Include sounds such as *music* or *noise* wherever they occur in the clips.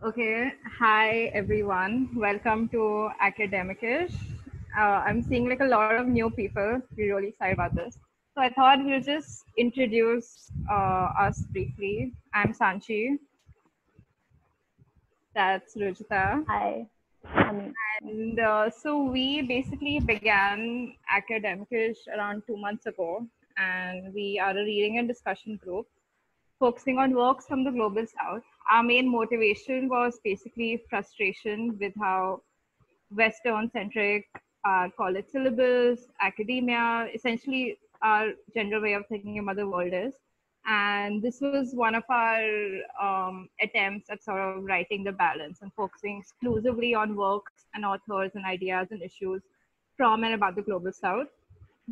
Okay, hi everyone. Welcome to Academicish. Uh, I'm seeing like a lot of new people. We're really excited about this. So I thought we'll just introduce uh, us briefly. I'm Sanchi. That's Rujita. Hi. And uh, so we basically began Academicish around two months ago, and we are a reading and discussion group focusing on works from the global south. Our main motivation was basically frustration with how Western centric our college syllabus, academia, essentially our general way of thinking about the world is. And this was one of our um, attempts at sort of righting the balance and focusing exclusively on works and authors and ideas and issues from and about the global south.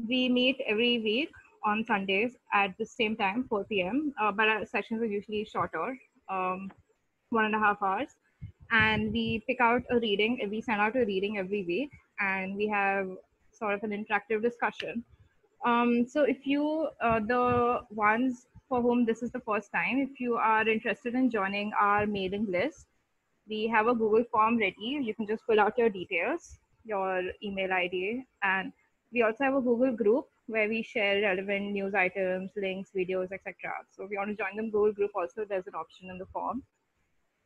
We meet every week on Sundays at the same time, 4 p.m., uh, but our sessions are usually shorter, um, one and a half hours. And we pick out a reading, we send out a reading every week, and we have sort of an interactive discussion. Um, so if you, uh, the ones for whom this is the first time, if you are interested in joining our mailing list, we have a Google form ready. You can just fill out your details, your email ID, and we also have a Google group where we share relevant news items, links, videos, etc. So if you want to join the Google group, also there's an option in the form.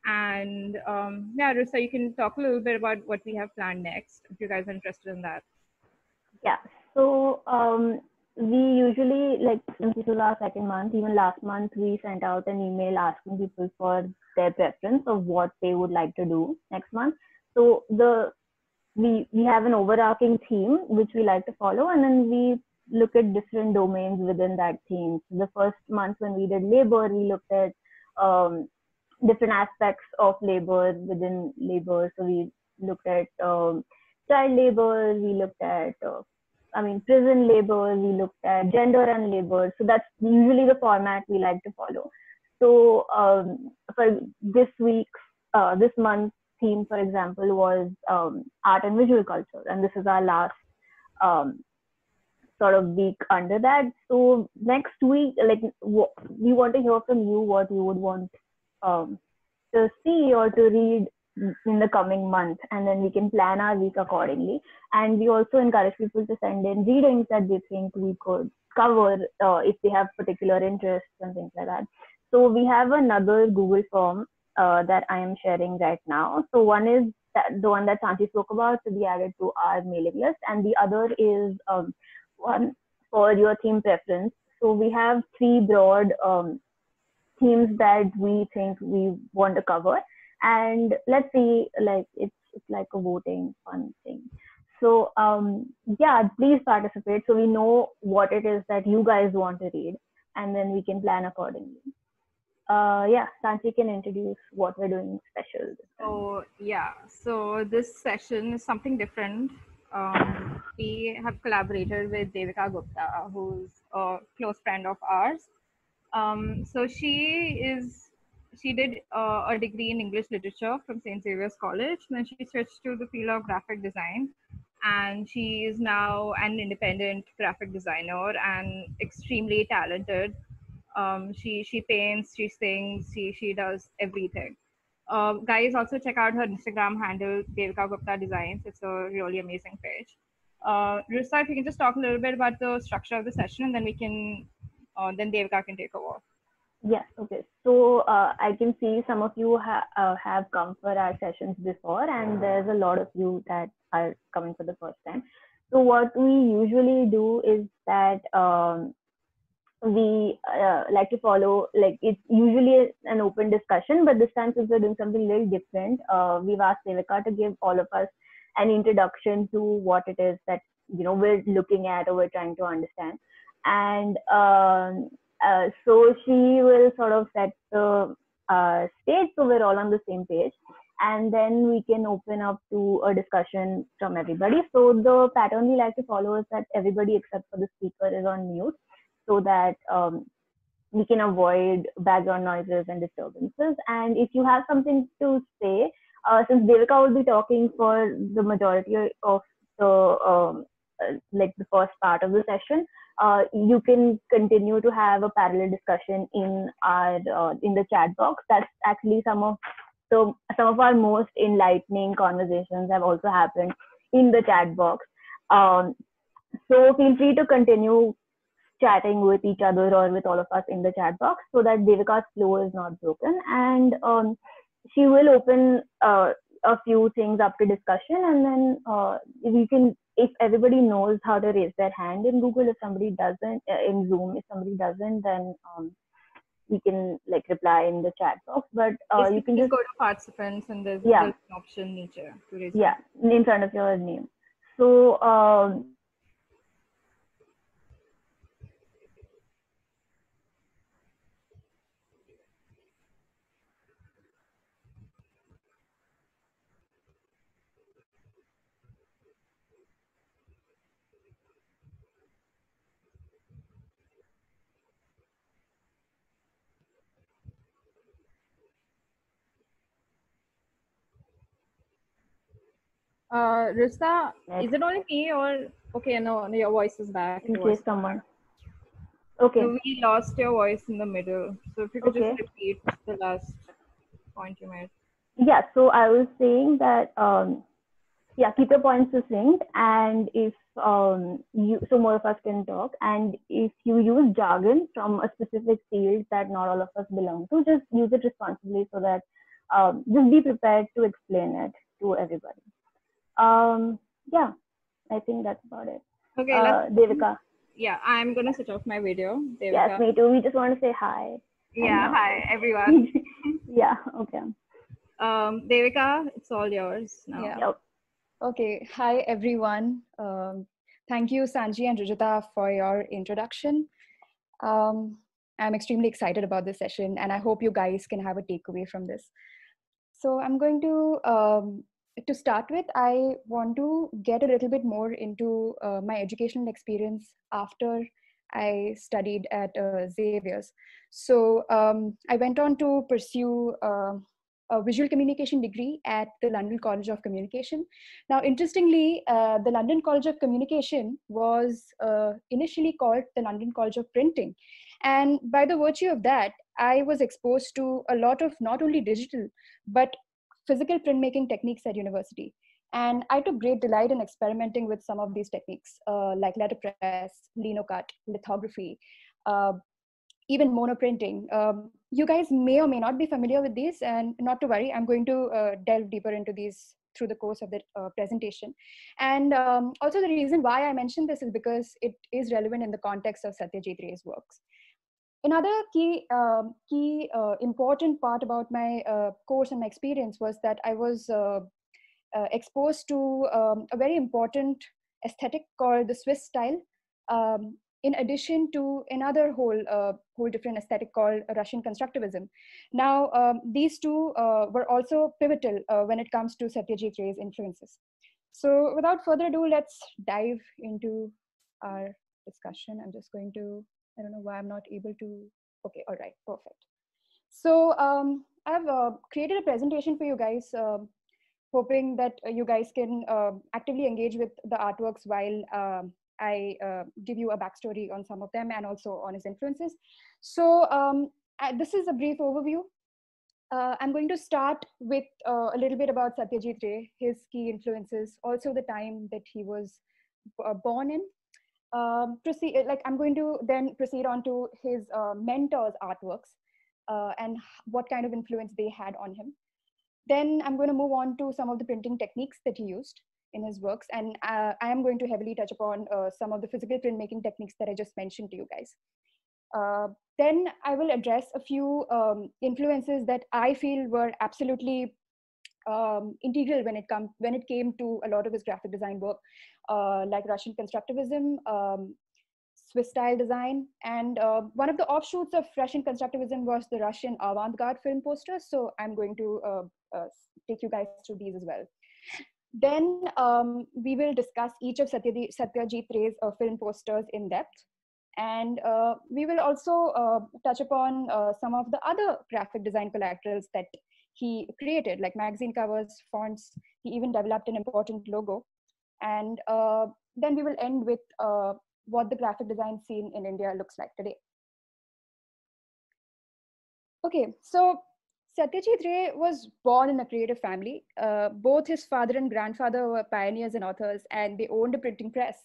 And um, yeah, Rusa, you can talk a little bit about what we have planned next if you guys are interested in that. yeah. So um, we usually like this is our second month, even last month we sent out an email asking people for their preference of what they would like to do next month. So the we we have an overarching theme which we like to follow, and then we look at different domains within that theme. So the first month when we did labor, we looked at um, different aspects of labor within labor. So we looked at um, child labor, we looked at uh, I mean, prison labor, we looked at gender and labor. So that's usually the format we like to follow. So um, for this week's, uh, this month's theme, for example, was um, art and visual culture. And this is our last um, sort of week under that. So next week, like we want to hear from you what you would want um, to see or to read in the coming month, and then we can plan our week accordingly. And we also encourage people to send in readings that they think we could cover uh, if they have particular interests and things like that. So we have another Google form uh, that I am sharing right now. So one is that, the one that Santi spoke about to be added to our mailing list, and the other is um, one for your theme preference. So we have three broad um, themes that we think we want to cover, and let's see, like it's it's like a voting fun thing. So um, yeah, please participate so we know what it is that you guys want to read, and then we can plan accordingly. Uh, yeah, Sanchi can introduce what we're doing special. So yeah, so this session is something different. Um, we have collaborated with Devika Gupta, who's a close friend of ours. Um, so she is she did uh, a degree in English literature from St. Xavier's College. Then she switched to the field of graphic design, and she is now an independent graphic designer and extremely talented. Um, she she paints, she sings, she she does everything. Uh, guys, also check out her Instagram handle, Devika Gupta Designs. It's a really amazing page. Uh, Rusa, if you can just talk a little bit about the structure of the session, and then we can, uh, then Devika can take over. Yes, okay. So uh, I can see some of you ha- uh, have come for our sessions before, and there's a lot of you that are coming for the first time. So what we usually do is that um, we uh, like to follow like it's usually an open discussion, but this time since we're doing something a little different, uh, we've asked Devika to give all of us an introduction to what it is that you know we're looking at or we're trying to understand, and um, uh, so she will sort of set the uh, stage so we're all on the same page. And then we can open up to a discussion from everybody. So the pattern we like to follow is that everybody except for the speaker is on mute so that um, we can avoid background noises and disturbances and if you have something to say uh, since devika will be talking for the majority of the um, uh, like the first part of the session uh, you can continue to have a parallel discussion in our uh, in the chat box. That's actually some of So some of our most enlightening conversations have also happened in the chat box. Um, so feel free to continue chatting with each other or with all of us in the chat box so that Devika's flow is not broken. And um, she will open uh, a few things up to discussion and then uh, we can if everybody knows how to raise their hand in google if somebody doesn't uh, in zoom if somebody doesn't then um, we can like reply in the chat box but uh, you can just go to participants and there's, yeah. there's an option nature to raise yeah in front of your name so um, Uh, Rista, is it only me or okay? No, no your voice is back. In case someone. Okay. So we lost your voice in the middle. So if you could okay. just repeat the last point you made. Yeah. So I was saying that um, yeah, keep your points succinct, and if um, you so more of us can talk, and if you use jargon from a specific field that not all of us belong to, just use it responsibly so that um, just be prepared to explain it to everybody um, yeah, I think that's about it. Okay, uh, Devika. Yeah, I'm gonna switch off my video. Devika. Yes, me too. We just want to say hi. Yeah, hi everyone. *laughs* yeah. Okay. Um, Devika, it's all yours now. Yeah. Yep. Okay. Hi everyone. Um, thank you, Sanji and Rujita, for your introduction. Um, I'm extremely excited about this session, and I hope you guys can have a takeaway from this. So I'm going to um, to start with, I want to get a little bit more into uh, my educational experience after I studied at uh, Xavier's. So um, I went on to pursue uh, a visual communication degree at the London College of Communication. Now, interestingly, uh, the London College of Communication was uh, initially called the London College of Printing. And by the virtue of that, I was exposed to a lot of not only digital, but physical printmaking techniques at university. And I took great delight in experimenting with some of these techniques, uh, like letterpress, linocut, lithography, uh, even monoprinting. Um, you guys may or may not be familiar with these, and not to worry, I'm going to uh, delve deeper into these through the course of the uh, presentation. And um, also the reason why I mentioned this is because it is relevant in the context of Satyajit Ray's works. Another key, um, key uh, important part about my uh, course and my experience was that I was uh, uh exposed to um, a very important aesthetic called the Swiss style, um, in addition to another whole, uh, whole different aesthetic called Russian constructivism. Now, um, these two uh, were also pivotal when it comes to Satyajit Ray's influences. So without further ado, let's dive into our discussion. I'm just going to I don't know why I'm not able to. Okay, all right, perfect. So um, I've uh, created a presentation for you guys, uh, hoping that uh, you guys can uh, actively engage with the artworks while um, I uh, give you a backstory on some of them and also on his influences. So um, I, this is a brief overview. Uh, I'm going to start with a little bit about Satyajit Ray, his key influences, also the time that he was born in, um, proceed like i'm going to then proceed on to his uh, mentors artworks uh, and what kind of influence they had on him. Then i'm going to move on to some of the printing techniques that he used in his works and uh, i am going to heavily touch upon uh, some of the physical printmaking techniques that i just mentioned to you guys. Uh, then i will address a few um, influences that i feel were absolutely um, integral when it come when it came to a lot of his graphic design work, uh, like Russian constructivism, um, Swiss style design, and uh, one of the offshoots of Russian constructivism was the Russian avant-garde film posters. So I'm going to uh, uh take you guys through these as well. Then um, we will discuss each of Satyajit, Satyajit Ray's uh, film posters in depth. And uh, we will also touch upon some of the other graphic design collaterals that he created, like magazine covers, fonts. He even developed an important logo. And uh, then we will end with uh, what the graphic design scene in India looks like today. Okay, so Satyajit Ray was born in a creative family. Uh, both his father and grandfather were pioneers and authors, and they owned a printing press.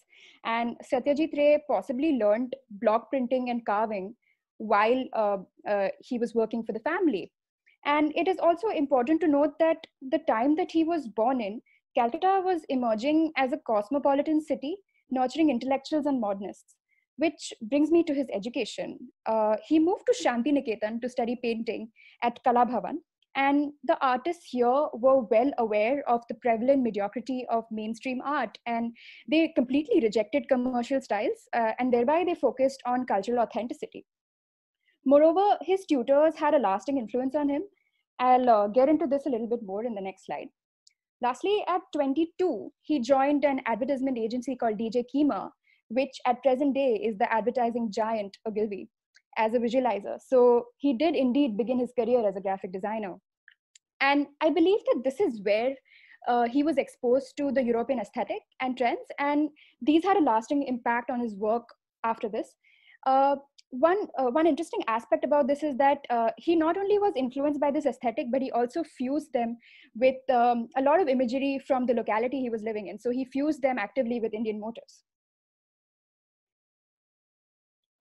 And Satyajit Ray possibly learned block printing and carving while uh, uh, he was working for the family. And it is also important to note that the time that he was born in, Calcutta was emerging as a cosmopolitan city, nurturing intellectuals and modernists which brings me to his education. Uh, he moved to Shanti Niketan to study painting at Kalabhavan, and the artists here were well aware of the prevalent mediocrity of mainstream art, and they completely rejected commercial styles, uh, and thereby they focused on cultural authenticity. Moreover, his tutors had a lasting influence on him. I'll uh, get into this a little bit more in the next slide. Lastly, at 22, he joined an advertisement agency called DJ Keymer, which at present day is the advertising giant Ogilvy as a visualizer. So he did indeed begin his career as a graphic designer. And I believe that this is where uh, he was exposed to the European aesthetic and trends, and these had a lasting impact on his work after this. Uh, one uh, one interesting aspect about this is that uh, he not only was influenced by this aesthetic but he also fused them with um, a lot of imagery from the locality he was living in so he fused them actively with indian motifs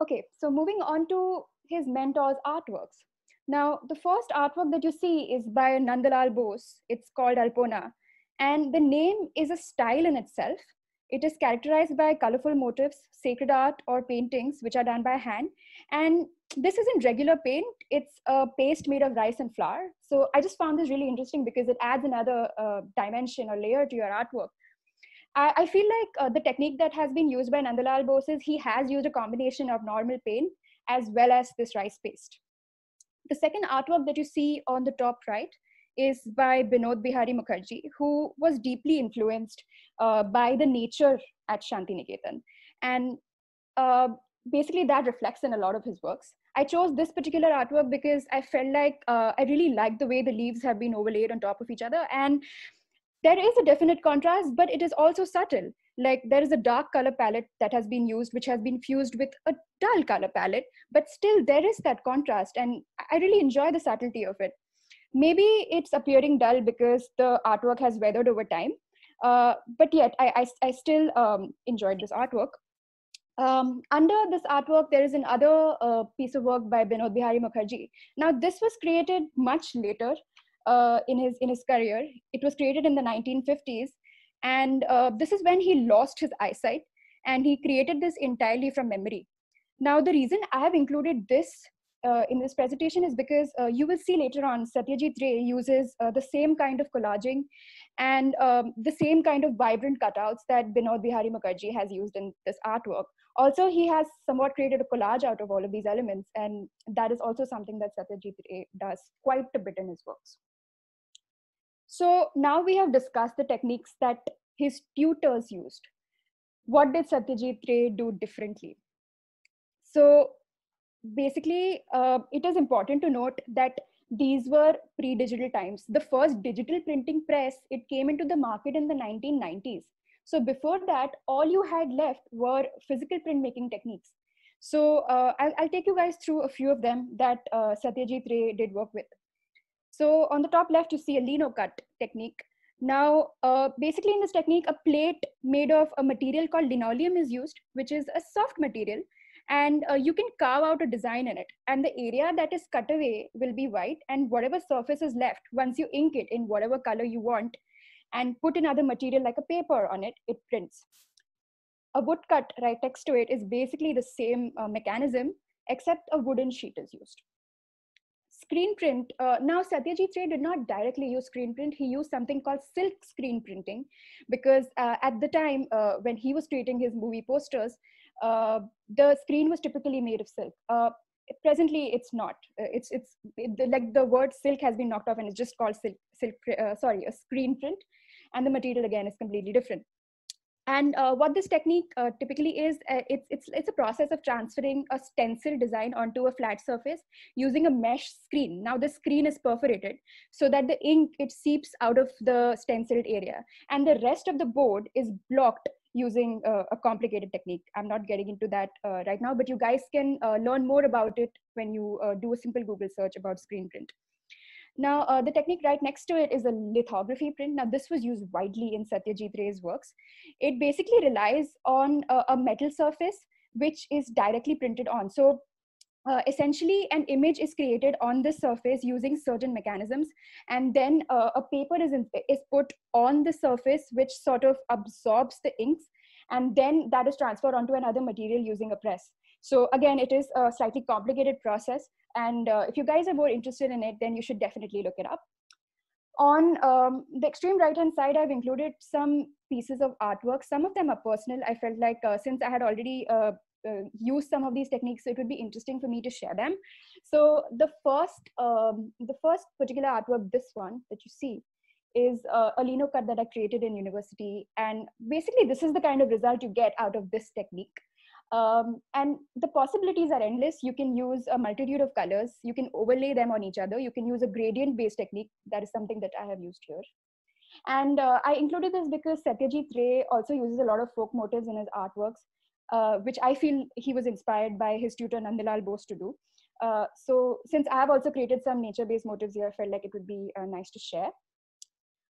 Okay, so moving on to his mentor's artworks. Now, the first artwork that you see is by Nandalal Bose. It's called Alpona. And the name is a style in itself. It is characterized by colorful motifs, sacred art, or paintings which are done by hand. And this isn't regular paint, it's a paste made of rice and flour. So I just found this really interesting because it adds another uh, dimension or layer to your artwork. I, I feel like uh, the technique that has been used by Nandalal Bose is he has used a combination of normal paint as well as this rice paste. The second artwork that you see on the top right is by Binod Bihari Mukherjee, who was deeply influenced uh, by the nature at Shanti Shantiniketan. And uh, basically that reflects in a lot of his works. I chose this particular artwork because I felt like uh, I really liked the way the leaves have been overlaid on top of each other. And there is a definite contrast, but it is also subtle. Like there is a dark color palette that has been used, which has been fused with a dull color palette, but still there is that contrast. And I really enjoy the subtlety of it. Maybe it's appearing dull because the artwork has weathered over time. Uh, but yet, I, I, I still um, enjoyed this artwork. Um, under this artwork, there is another uh, piece of work by Binod Bihari Mukherjee. Now, this was created much later uh, in his in his career. It was created in the 1950s, and uh, this is when he lost his eyesight, and he created this entirely from memory. Now, the reason I have included this in this presentation is because uh, you will see later on Satyajit Ray uses uh, the same kind of collaging and um, the same kind of vibrant cutouts that Binod Bihari Mukherjee has used in this artwork. Also, he has somewhat created a collage out of all of these elements, and that is also something that Satyajit Ray does quite a bit in his works. So now we have discussed the techniques that his tutors used. What did Satyajit Ray do differently? So basically, uh, it is important to note that these were pre-digital times. The first digital printing press, it came into the market in the 1990s. So before that, all you had left were physical printmaking techniques. So uh, I'll, I'll, take you guys through a few of them that uh, Satyajit Ray did work with. So on the top left, you see a lino cut technique. Now, uh, basically in this technique, a plate made of a material called linoleum is used, which is a soft material. And uh, you can carve out a design in it. And the area that is cut away will be white. And whatever surface is left, once you ink it in whatever color you want and put another material like a paper on it, it prints. A woodcut right next to it is basically the same uh, mechanism, except a wooden sheet is used screen print, uh, now Satyajit Ray did not directly use screen print. He used something called silk screen printing because uh, at the time uh, when he was creating his movie posters, uh, the screen was typically made of silk. Uh, presently, it's not. Uh, it's it's it, like the word silk has been knocked off and it's just called silk. silk sorry, a screen print, and the material again is completely different and uh, what this technique uh, typically is uh, it's, it's it's a process of transferring a stencil design onto a flat surface using a mesh screen. Now the screen is perforated so that the ink it seeps out of the stenciled area. And the rest of the board is blocked using uh, a complicated technique. I'm not getting into that uh, right now but you guys can uh, learn more about it when you do a simple google search about screen print Now, uh, the technique right next to it is a lithography print. Now, this was used widely in Satyajit Ray's works. It basically relies on a, a metal surface which is directly printed on. So uh, essentially an image is created on this surface using certain mechanisms and then uh, a paper is, in, is put on the surface which sort of absorbs the inks and then that is transferred onto another material using a press so again it is a slightly complicated process. And uh, if you guys are more interested in it then you should definitely look it up. On um, the extreme right hand side i've included some pieces of artwork. Some of them are personal. I felt like uh, since i had already uh, uh, use some of these techniques it would be interesting for me to share them. So the first um, the first particular artwork this one that you see is uh, a lino cut that i created in university. And basically this is the kind of result you get out of this technique um, and the possibilities are endless you can use a multitude of colors you can overlay them on each other you can use a gradient based technique that is something that i have used here and uh, i included this because satyajit ray also uses a lot of folk motifs in his artworks uh, which I feel he was inspired by his tutor Nandalal Bose to do. Uh, so since I have also created some nature-based motifs here, I felt like it would be uh, nice to share.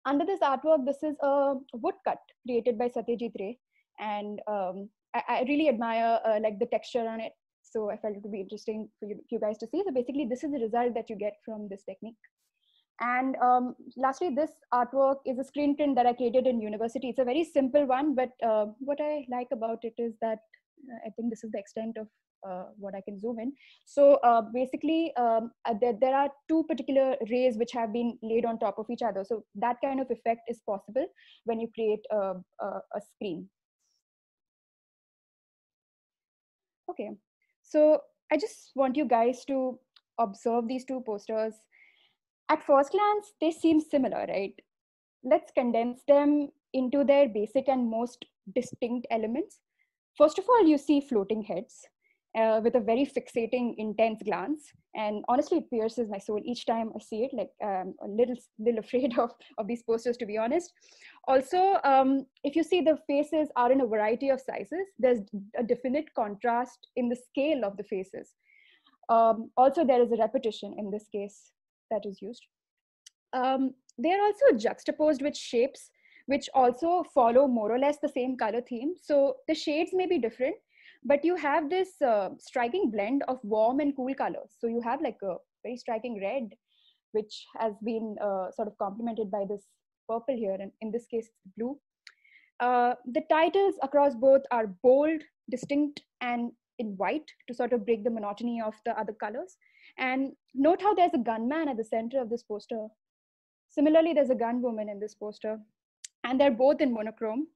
Under this artwork, this is a woodcut created by Satyajit Ray. And um, I, I, really admire uh, like the texture on it. So I felt it would be interesting for you, you guys to see. So basically this is the result that you get from this technique. And um, lastly, this artwork is a screen print that I created in university. It's a very simple one, but uh, what I like about it is that uh, I think this is the extent of uh, what I can zoom in. So uh, basically, um, uh, there, there are two particular rays which have been laid on top of each other. So that kind of effect is possible when you create a, a, a screen. Okay, so I just want you guys to observe these two posters at first glance, they seem similar, right? Let's condense them into their basic and most distinct elements. First of all, you see floating heads uh, with a very fixating, intense glance. And honestly, it pierces my soul each time I see it. Like I'm a little, little *laughs* afraid of, of these posters, to be honest. Also, um, if you see the faces are in a variety of sizes, there's a definite contrast in the scale of the faces. Um, also, there is a repetition in this case that is used. Um, they are also juxtaposed with shapes which also follow more or less the same color theme. So the shades may be different, but you have this uh, striking blend of warm and cool colors. So you have like a very striking red, which has been uh, sort of complemented by this purple here, and in this case, blue. Uh, the titles across both are bold, distinct, and in white to sort of break the monotony of the other colors. And note how there's a gunman at the center of this poster. Similarly, there's a gun woman in this poster, and they're both in monochrome.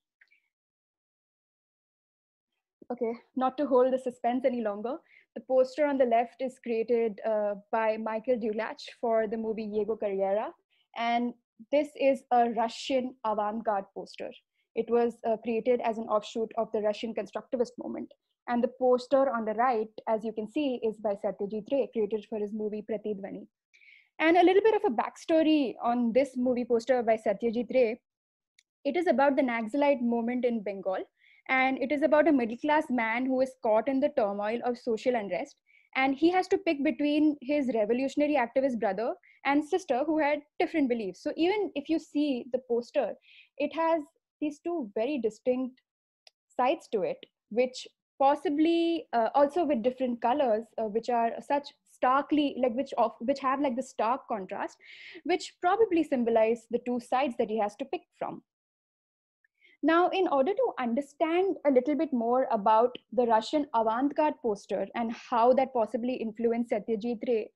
Okay, not to hold the suspense any longer, the poster on the left is created uh, by Michael Dulach for the movie Yego Carrera. And this is a Russian avant-garde poster. It was uh, created as an offshoot of the Russian constructivist movement. And the poster on the right, as you can see, is by Satyajit Ray, created for his movie Pratidhwani. And a little bit of a backstory on this movie poster by Satyajit Ray. It is about the Naxalite movement in Bengal. And it is about a middle class man who is caught in the turmoil of social unrest. And he has to pick between his revolutionary activist brother and sister who had different beliefs. So even if you see the poster, it has these two very distinct sides to it, which possibly uh, also with different colors uh, which are such starkly like which of which have like the stark contrast which probably symbolize the two sides that he has to pick from now in order to understand a little bit more about the russian avant-garde poster and how that possibly influenced satyajit ray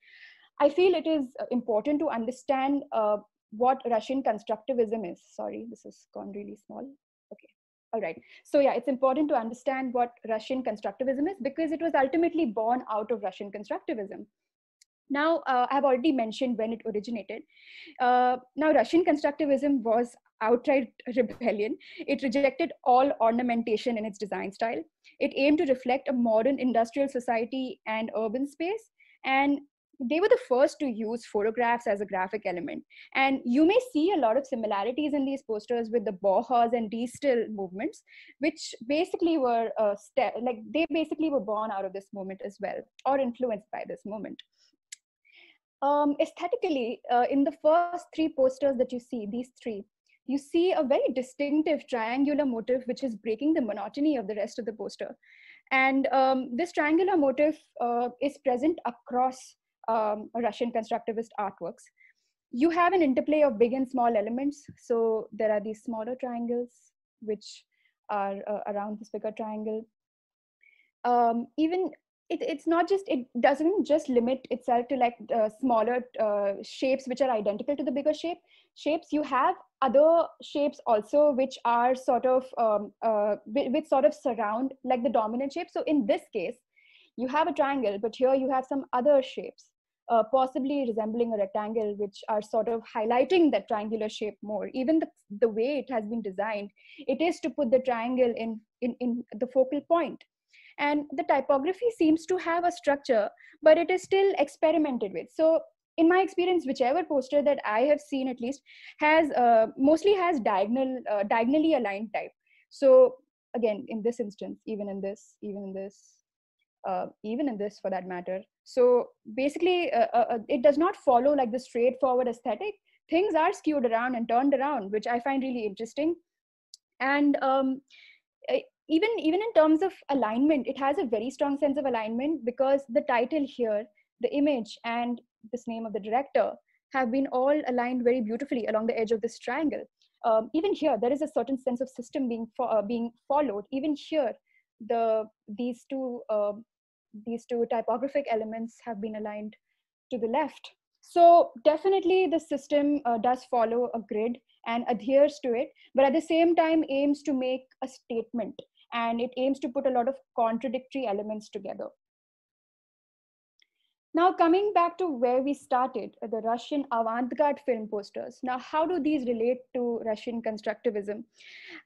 i feel it is important to understand uh, what russian constructivism is sorry this has gone really small Okay, all right. So yeah, it's important to understand what Russian constructivism is because it was ultimately born out of Russian constructivism. Now, uh, I've already mentioned when it originated. Uh, now, Russian constructivism was outright rebellion. It rejected all ornamentation in its design style. It aimed to reflect a modern industrial society and urban space. And they were the first to use photographs as a graphic element. And you may see a lot of similarities in these posters with the Bauhaus and De Stijl movements, which basically were uh, like they basically were born out of this movement as well, or influenced by this movement. um, aesthetically, uh, in the first three posters that you see, these three, you see a very distinctive triangular motif which is breaking the monotony of the rest of the poster. And um, this triangular motif uh, is present across um, Russian constructivist artworks. You have an interplay of big and small elements. So there are these smaller triangles which are uh, around this bigger triangle. Um, even it, it's not just it doesn't just limit itself to like uh, smaller uh, shapes which are identical to the bigger shape. Shapes you have other shapes also which are sort of um, uh, which sort of surround like the dominant shape. So in this case you have a triangle but here you have some other shapes uh, possibly resembling a rectangle which are sort of highlighting that triangular shape more. Even the, the way it has been designed it is to put the triangle in in, in the focal point and the typography seems to have a structure but it is still experimented with. So in my experience whichever poster that i have seen at least has uh, mostly has diagonal uh, diagonally aligned type. So again in this instance even in this even in this uh, even in this for that matter. So basically uh, uh, uh, it does not follow like the straightforward aesthetic. Things are skewed around and turned around which i find really interesting. And um, even even in terms of alignment it has a very strong sense of alignment because the title here the image and this name of the director have been all aligned very beautifully along the edge of this triangle. Um, even here there is a certain sense of system being fo- uh, being followed. Even here the these two uh, these two typographic elements have been aligned to the left. So definitely the system uh, does follow a grid and adheres to it but at the same time aims to make a statement and it aims to put a lot of contradictory elements together. Now, coming back to where we started, uh, the Russian avant-garde film posters. Now, how do these relate to Russian constructivism?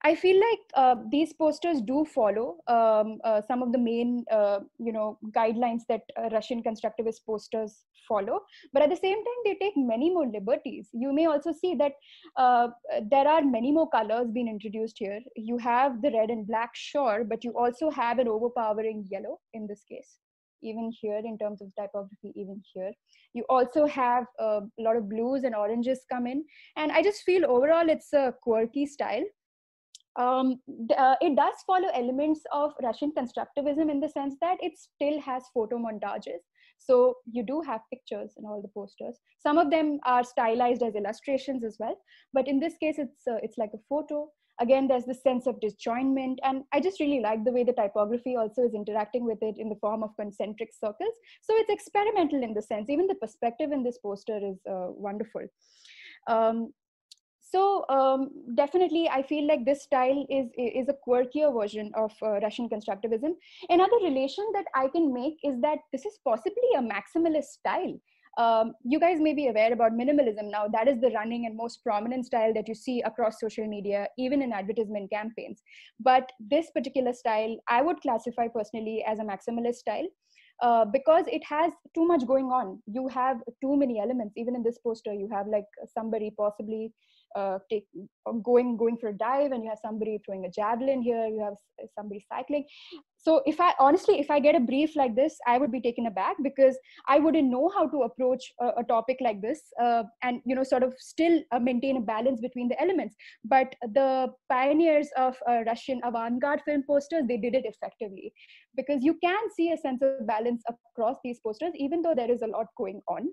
I feel like uh, these posters do follow um, uh, some of the main, uh, you know, guidelines that uh, Russian constructivist posters follow. But at the same time, they take many more liberties. You may also see that uh, there are many more colors being introduced here. You have the red and black, sure, but you also have an overpowering yellow in this case even here in terms of typography even here. You also have a lot of blues and oranges come in. And i just feel overall it's a quirky style. Um, uh, it does follow elements of russian constructivism in the sense that it still has photo montages so you do have pictures in all the posters. Some of them are stylized as illustrations as well. But in this case it's uh, it's like a photo again there's this sense of disjointment and i just really like the way the typography also is interacting with it in the form of concentric circles. So it's experimental in the sense even the perspective in this poster is uh, wonderful. Um, so um, definitely i feel like this style is is a quirkier version of uh, russian constructivism. Another relation that i can make is that this is possibly a maximalist style um, you guys may be aware about minimalism now. That is the running and most prominent style that you see across social media, even in advertisement campaigns. But this particular style, I would classify personally as a maximalist style. Uh, because it has too much going on. You have too many elements. Even in this poster, you have like somebody possibly uh, take going going for a dive and you have somebody throwing a javelin here you have somebody cycling. So if i honestly if i get a brief like this i would be taken aback because i wouldn't know how to approach a, a topic like this uh, and you know sort of still uh, maintain a balance between the elements. But the pioneers of uh, russian avant-garde film posters they did it effectively because you can see a sense of balance across these posters even though there is a lot going on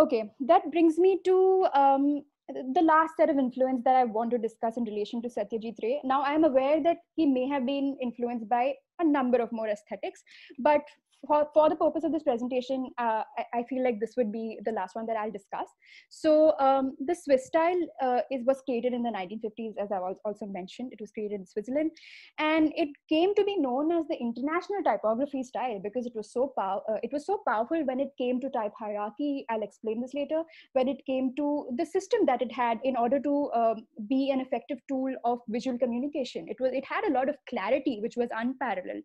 Okay, that brings me to um, the last set of influence that I want to discuss in relation to Satyajit Ray. Now, I'm aware that he may have been influenced by a number of more aesthetics, but for, for the purpose of this presentation, uh, I, I, feel like this would be the last one that I'll discuss. So um, the Swiss style uh, is was created in the 1950s, as I was also mentioned. It was created in Switzerland, and it came to be known as the international typography style because it was so pow- uh, it was so powerful when it came to type hierarchy. I'll explain this later. When it came to the system that it had in order to um, be an effective tool of visual communication, it was it had a lot of clarity, which was unparalleled.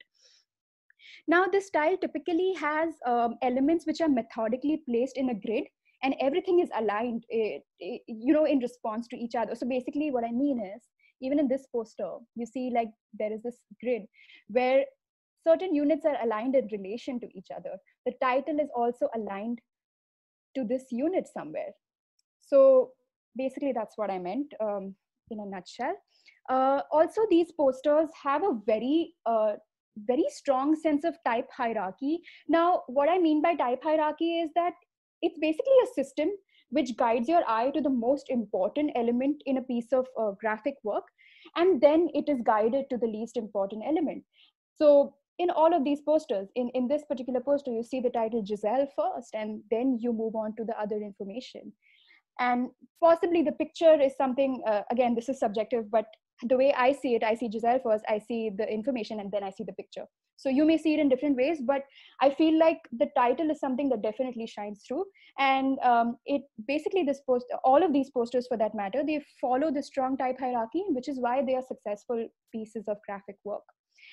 Now, this style typically has um, elements which are methodically placed in a grid and everything is aligned, eh, you know, in response to each other. So basically what I mean is, even in this poster, you see like there is this grid where certain units are aligned in relation to each other. the title is also aligned to this unit somewhere. So basically, that's what I meant um, in a nutshell. Uh, also, these posters have a very uh, very strong sense of type hierarchy. Now, what I mean by type hierarchy is that it's basically a system which guides your eye to the most important element in a piece of uh, graphic work, and then it is guided to the least important element. So, in all of these posters, in, in this particular poster, you see the title Giselle first, and then you move on to the other information. And possibly the picture is something, uh, again, this is subjective, but the way I see it, I see Giselle first, I see the information, and then I see the picture. So you may see it in different ways, but I feel like the title is something that definitely shines through. And um, it basically this post, all of these posters for that matter, they follow the strong type hierarchy, which is why they are successful pieces of graphic work.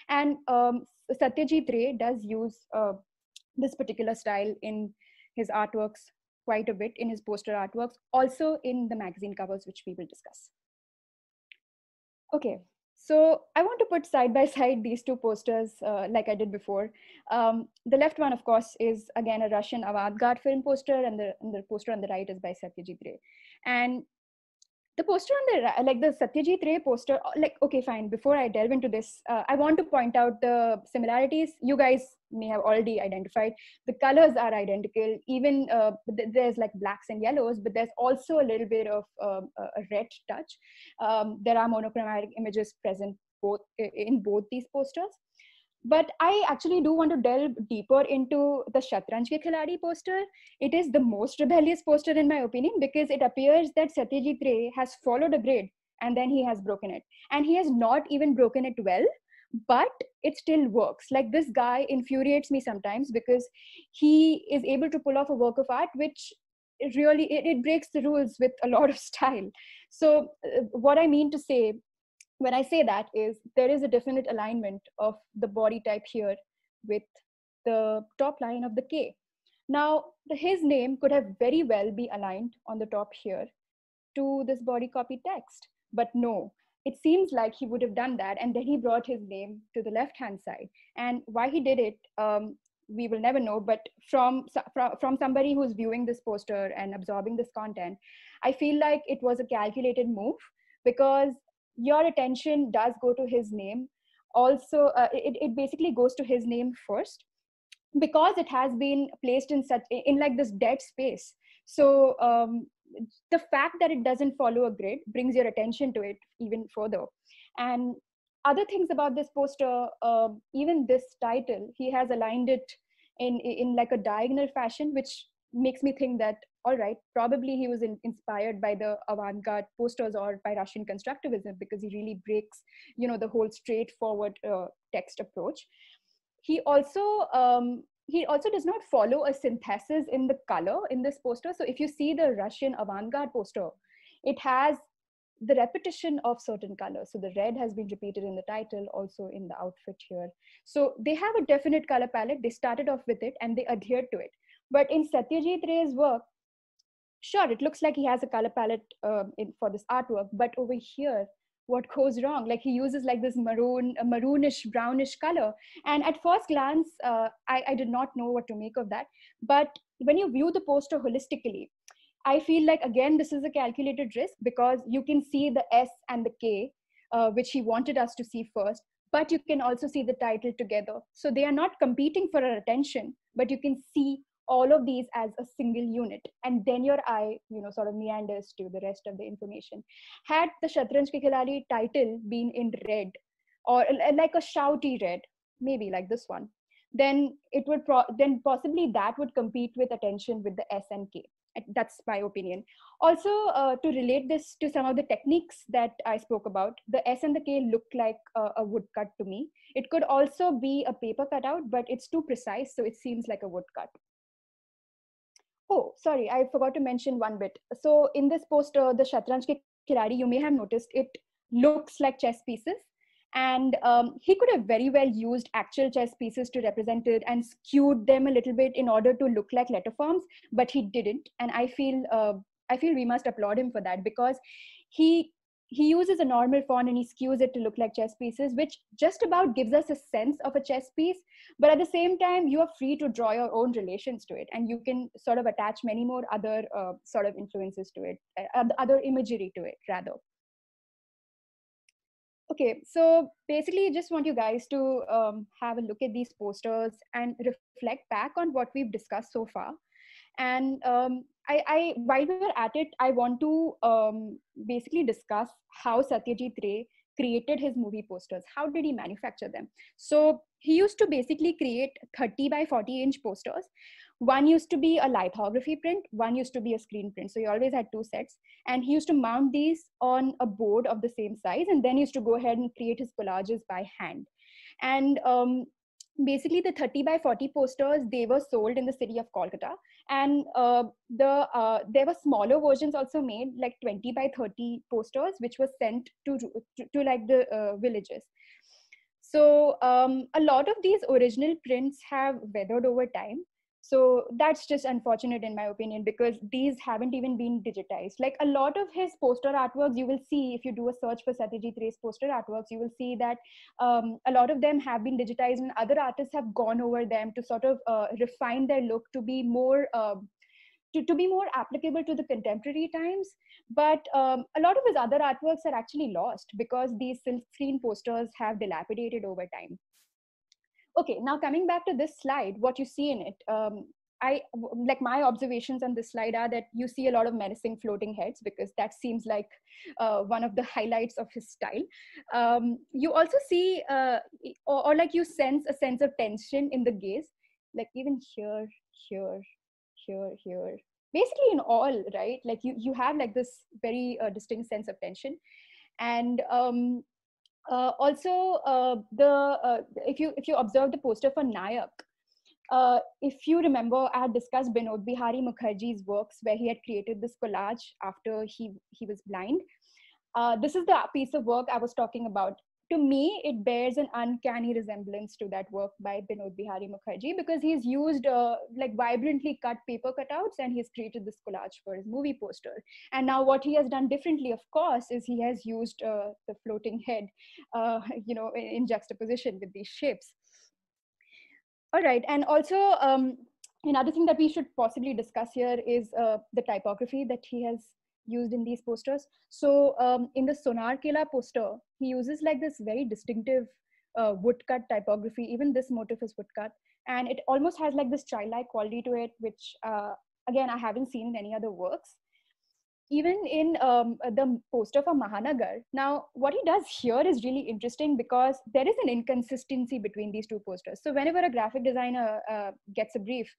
And um, Satyajit Ray does use uh, this particular style in his artworks quite a bit, in his poster artworks, also in the magazine covers, which we will discuss. Okay, so I want to put side by *laughs* side these two posters uh, like I did before. Um, the left one, of course, is again a Russian avant-garde film poster and the, and the poster on the right is by Satyajit Ray. And the poster on the like the Satyajit Ray poster, uh, like okay, fine. Before I delve into this, uh, I want to point out the similarities. You guys may have already identified. The colors are identical. Even uh, there's like blacks and yellows, but there's also a little bit of um, a red touch. Um, there are monochromatic images present both in both these posters but I actually do want to delve deeper into the Shatranj Ke Khiladi poster. It is the most rebellious poster in my opinion because it appears that Satyajit Ray has followed a grid and then he has broken it. And he has not even broken it well, but it still works. Like this guy infuriates me sometimes because he is able to pull off a work of art which really it, it breaks the rules with a lot of *laughs* style. So uh, what I mean to say when I say that is there is a definite alignment of the body type here with the top line of the K. Now, the, his name could have very well be aligned on the top here to this body copy text, but no, it seems like he would have done that and then he brought his name to the left hand side. And why he did it, um, we will never know, but from, from somebody who's viewing this poster and absorbing this content, I feel like it was a calculated move because your attention does go to his name. Also uh, it, it basically goes to his name first because it has been placed in such in like this dead space. So um, the fact that it doesn't follow a grid brings your attention to it even further. And other things about this poster uh, even this title he has aligned it in in like a diagonal fashion which makes me think that all right. Probably he was in, inspired by the avant-garde posters or by russian constructivism because he really breaks you know the whole straightforward uh, text approach. He also um, he also does not follow a synthesis in the color in this poster. So if you see the russian avant-garde poster it has the repetition of certain colors. So the red has been repeated in the title also in the outfit here. So they have a definite color palette. They started off with it and they adhered to it. But in Satyajit Ray's work, sure, it looks like he has a color palette uh, in, for this artwork, but over here, what goes wrong? Like he uses like this maroon, maroonish, brownish color. And at first glance, uh, I, I did not know what to make of that. But when you view the poster holistically, I feel like again this is a calculated risk because you can see the S and the K, uh, which he wanted us to see first, but you can also see the title together. So they are not competing for our attention, but you can see all of these as a single unit. And then your eye you know sort of meanders to the rest of the information. Had the shatranj ki khiladi title been in red or like a shouty red maybe like this one then it would pro- then possibly that would compete with attention with the s and k. That's my opinion. Also uh, to relate this to some of the techniques that i spoke about the s and the k look like a, a woodcut to me. It could also be a paper cutout but it's too precise so it seems like a woodcut Oh, sorry, I forgot to mention one bit. So in this poster, the Shatranj Ke you may have noticed it looks like chess pieces. And um, he could have very well used actual chess pieces to represent it and skewed them a little bit in order to look like letter forms, but he didn't. And I feel, uh, I feel we must applaud him for that because he he uses a normal font and he skews it to look like chess pieces, which just about gives us a sense of a chess piece. But at the same time, you are free to draw your own relations to it, and you can sort of attach many more other uh, sort of influences to it, uh, other imagery to it, rather. Okay, so basically, I just want you guys to um, have a look at these posters and reflect back on what we've discussed so far. And um, I, I, while we were at it, I want to um, basically discuss how Satyajit Ray created his movie posters. How did he manufacture them? So he used to basically create 30 by 40 inch posters one used to be a lithography print one used to be a screen print so he always had two sets and he used to mount these on a board of the same size and then used to go ahead and create his collages by hand and um, basically the 30 by 40 posters they were sold in the city of kolkata. And uh, the uh, there were smaller versions also made like 20 by 30 posters which were sent to to, to like the uh, villages. So um, a lot of these original prints have weathered over time so that's just unfortunate in my opinion because these haven't even been digitized. Like a lot of his poster artworks you will see if you do a search for satyajit ray's poster artworks you will see that um, a lot of them have been digitized and other artists have gone over them to sort of uh, refine their look to be more uh, to, to be more applicable to the contemporary times. But um, a lot of his other artworks are actually lost because these silk screen posters have dilapidated over time okay now coming back to this slide what you see in it um, I like my observations on this slide are that you see a lot of menacing floating heads because that seems like uh, one of the highlights of his style. Um, you also see, uh, or, or, like you sense a sense of tension in the gaze, like even here, here, here, here. Basically, in all, right? Like you, you have like this very uh, distinct sense of tension, and um, uh, also uh, the uh, if you if you observe the poster for Nayak, uh, if you remember, I had discussed Binod Bihari Mukherjee's works where he had created this collage after he he was blind. Uh, this is the piece of work I was talking about to me, it bears an uncanny resemblance to that work by Binod Bihari Mukherjee because he's used uh, like vibrantly cut paper cutouts and he's created this collage for his movie poster. And now what he has done differently, of course, is he has used uh, the floating head, uh, *laughs* you know, in, in, juxtaposition with these shapes. All right, and also um, another thing that we should possibly discuss here is uh, the typography that he has used in these posters. So um, in the Sonar Kella poster, he uses like this very distinctive uh, woodcut typography. Even this motif is woodcut. And it almost has like this childlike quality to it, which uh, again, I haven't seen in any other works. Even in um, the poster for Mahanagar. Now, what he does here is really interesting because there is an inconsistency between these two posters. So whenever a graphic designer uh, gets a brief,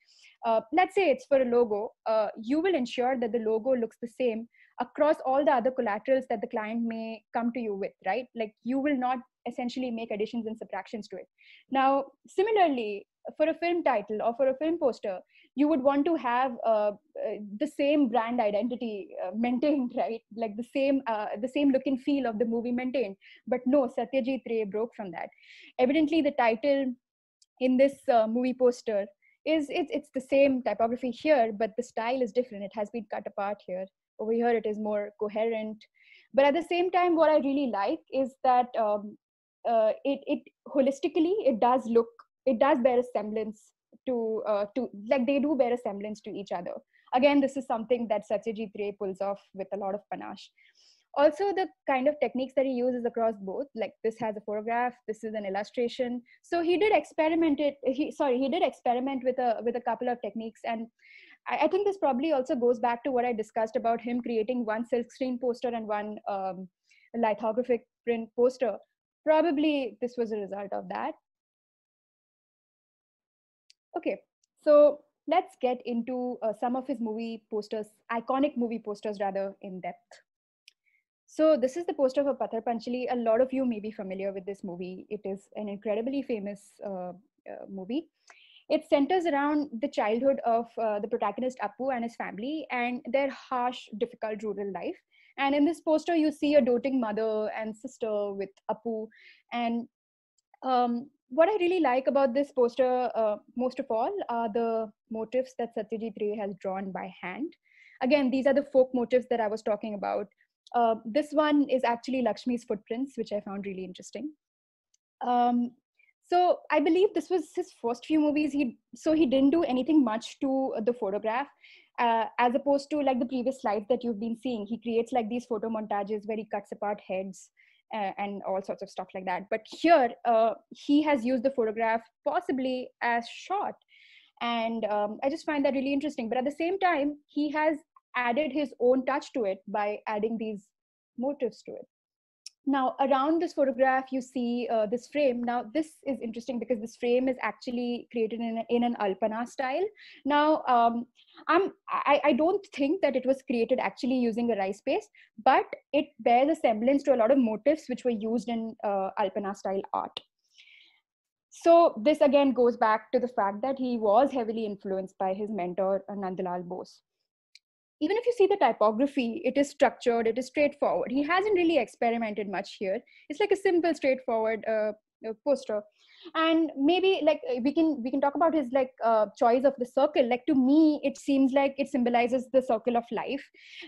uh, let's say it's for a logo, uh, you will ensure that the logo looks the same across all the other collaterals that the client may come to you with, right? Like you will not essentially make additions and subtractions to it. Now, similarly, for a film title or for a film poster, you would want to have uh, uh, the same brand identity uh, maintained, *laughs* right? Like the same uh, the same look and feel of the movie maintained. But no, Satyajit Ray broke from that. Evidently, the title in this movie poster is it's, it's the same typography here, but the style is different. It has been cut apart here over here it is more coherent but at the same time what i really like is that um, uh, it, it holistically it does look it does bear a semblance to uh, to like they do bear a semblance to each other again this is something that satyajit ray pulls off with a lot of panache also the kind of techniques that he uses across both like this has a photograph this is an illustration so he did experiment it he sorry he did experiment with a with a couple of techniques and I, I, think this probably also goes back to what I discussed about him creating one silk screen poster and one um, lithographic print poster. Probably this was a result of that. Okay, so let's get into uh, some of his movie posters, iconic movie posters rather, in depth. So this is the poster for Pather Panchali. A lot of you may be familiar with this movie. It is an incredibly famous uh, uh, movie it centers around the childhood of uh, the protagonist Apu and his family and their harsh, difficult rural life. And in this poster, you see a doting mother and sister with Apu. And um, what I really like about this poster, uh, most of all, are the motifs that Satyajit Ray has drawn by hand. Again, these are the folk motifs that I was talking about. Uh, this one is actually Lakshmi's footprints, which I found really interesting. Um, so I believe this was his first few movies. He so he didn't do anything much to the photograph, uh, as opposed to like the previous slides that you've been seeing. He creates like these photo montages where he cuts apart heads and all sorts of stuff like that. But here, uh, he has used the photograph possibly as shot, and um, I just find that really interesting. But at the same time, he has added his own touch to it by adding these motives to it now around this photograph you see uh, this frame. Now this is interesting because this frame is actually created in, in an alpana style. Now um, I'm, I, I don't think that it was created actually using a rice paste but it bears a semblance to a lot of motifs which were used in uh, alpana style art. So this again goes back to the fact that he was heavily influenced by his mentor nandalal bose even if you see the typography, it is structured, it is straightforward. He hasn't really experimented much here. It's like a simple, straightforward uh, uh poster. And maybe like uh, we can we can talk about his like uh, choice of the circle. Like to me it seems like it symbolizes the circle of life.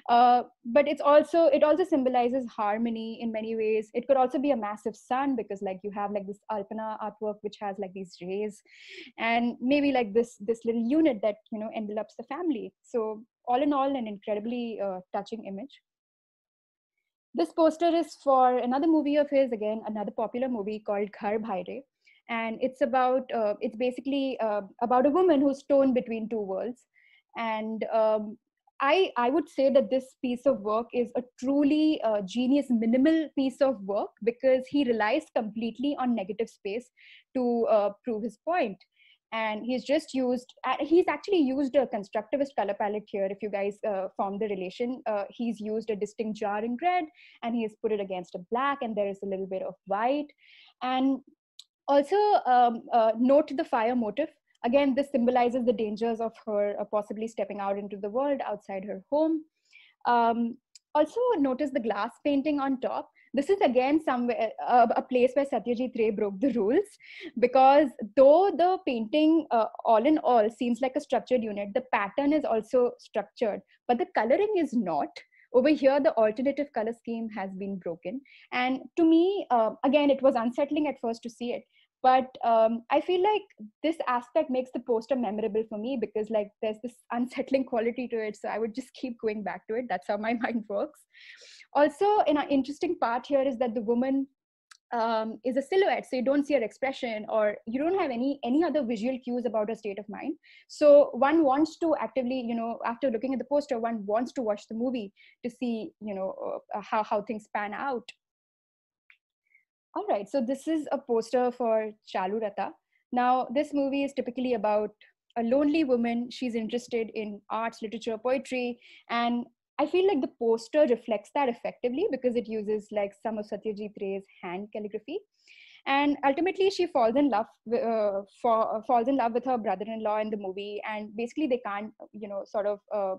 Uh, but it's also it also symbolizes harmony in many ways. It could also be a massive sun because like you have like this alpana artwork which has like these rays. And maybe like this this little unit that you know envelops the family. So all in all an incredibly uh, touching image. This poster is for another movie of his again another popular movie called Ghare Baire. And it's about uh, it's basically uh, about a woman who's torn between two worlds. And um, I, I would say that this piece of work is a truly uh, genius minimal piece of work because he relies completely on negative space to uh, prove his point and he's just used uh, he's actually used a constructivist color palette here if you guys uh, form the relation uh, he's used a distinct jarring red and he has put it against a black and there is a little bit of white and also, um, uh, note the fire motif Again, this symbolizes the dangers of her uh, possibly stepping out into the world outside her home. Um, also, notice the glass painting on top. This is again somewhere a place where Satyajit Ray broke the rules because though the painting, uh, all in all, seems like a structured unit, the pattern is also structured, but the coloring is not. Over here the alternative color scheme has been broken. And to me uh, again it was unsettling at first to see it but um, i feel like this aspect makes the poster memorable for me because like there's this unsettling quality to it. So i would just keep going back to it. That's how my *laughs* mind works also an interesting part here is that the woman um, is a silhouette so you don't see her expression or you don't have any any other visual cues about her state of mind. So one wants to actively you know after looking at the poster one wants to watch the movie to see you know uh, how, how things pan out. All right so this is a poster for Charulata now this movie is typically about a lonely woman. She's interested in arts literature poetry and I feel like the poster reflects that effectively because it uses like some of Satyajit Ray's hand calligraphy. And ultimately, she falls in love, uh, for, uh, falls in love with her brother-in-law in the movie, and basically they can't, you know, sort of uh,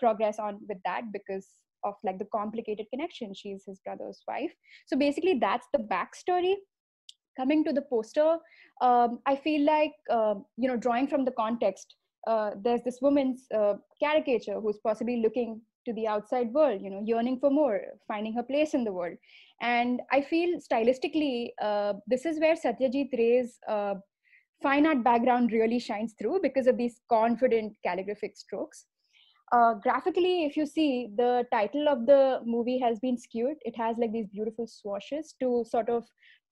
progress on with that because of like the complicated connection. She's his brother's wife. So basically, that's the backstory coming to the poster um, i feel like uh, you know drawing from the context uh, there's this woman's uh, caricature who's possibly looking to the outside world you know yearning for more finding her place in the world. And i feel stylistically uh, this is where satyajit ray's uh, fine art background really shines through because of these confident calligraphic strokes. Uh, graphically if you see the title of the movie has been skewed. It has like these beautiful swashes to sort of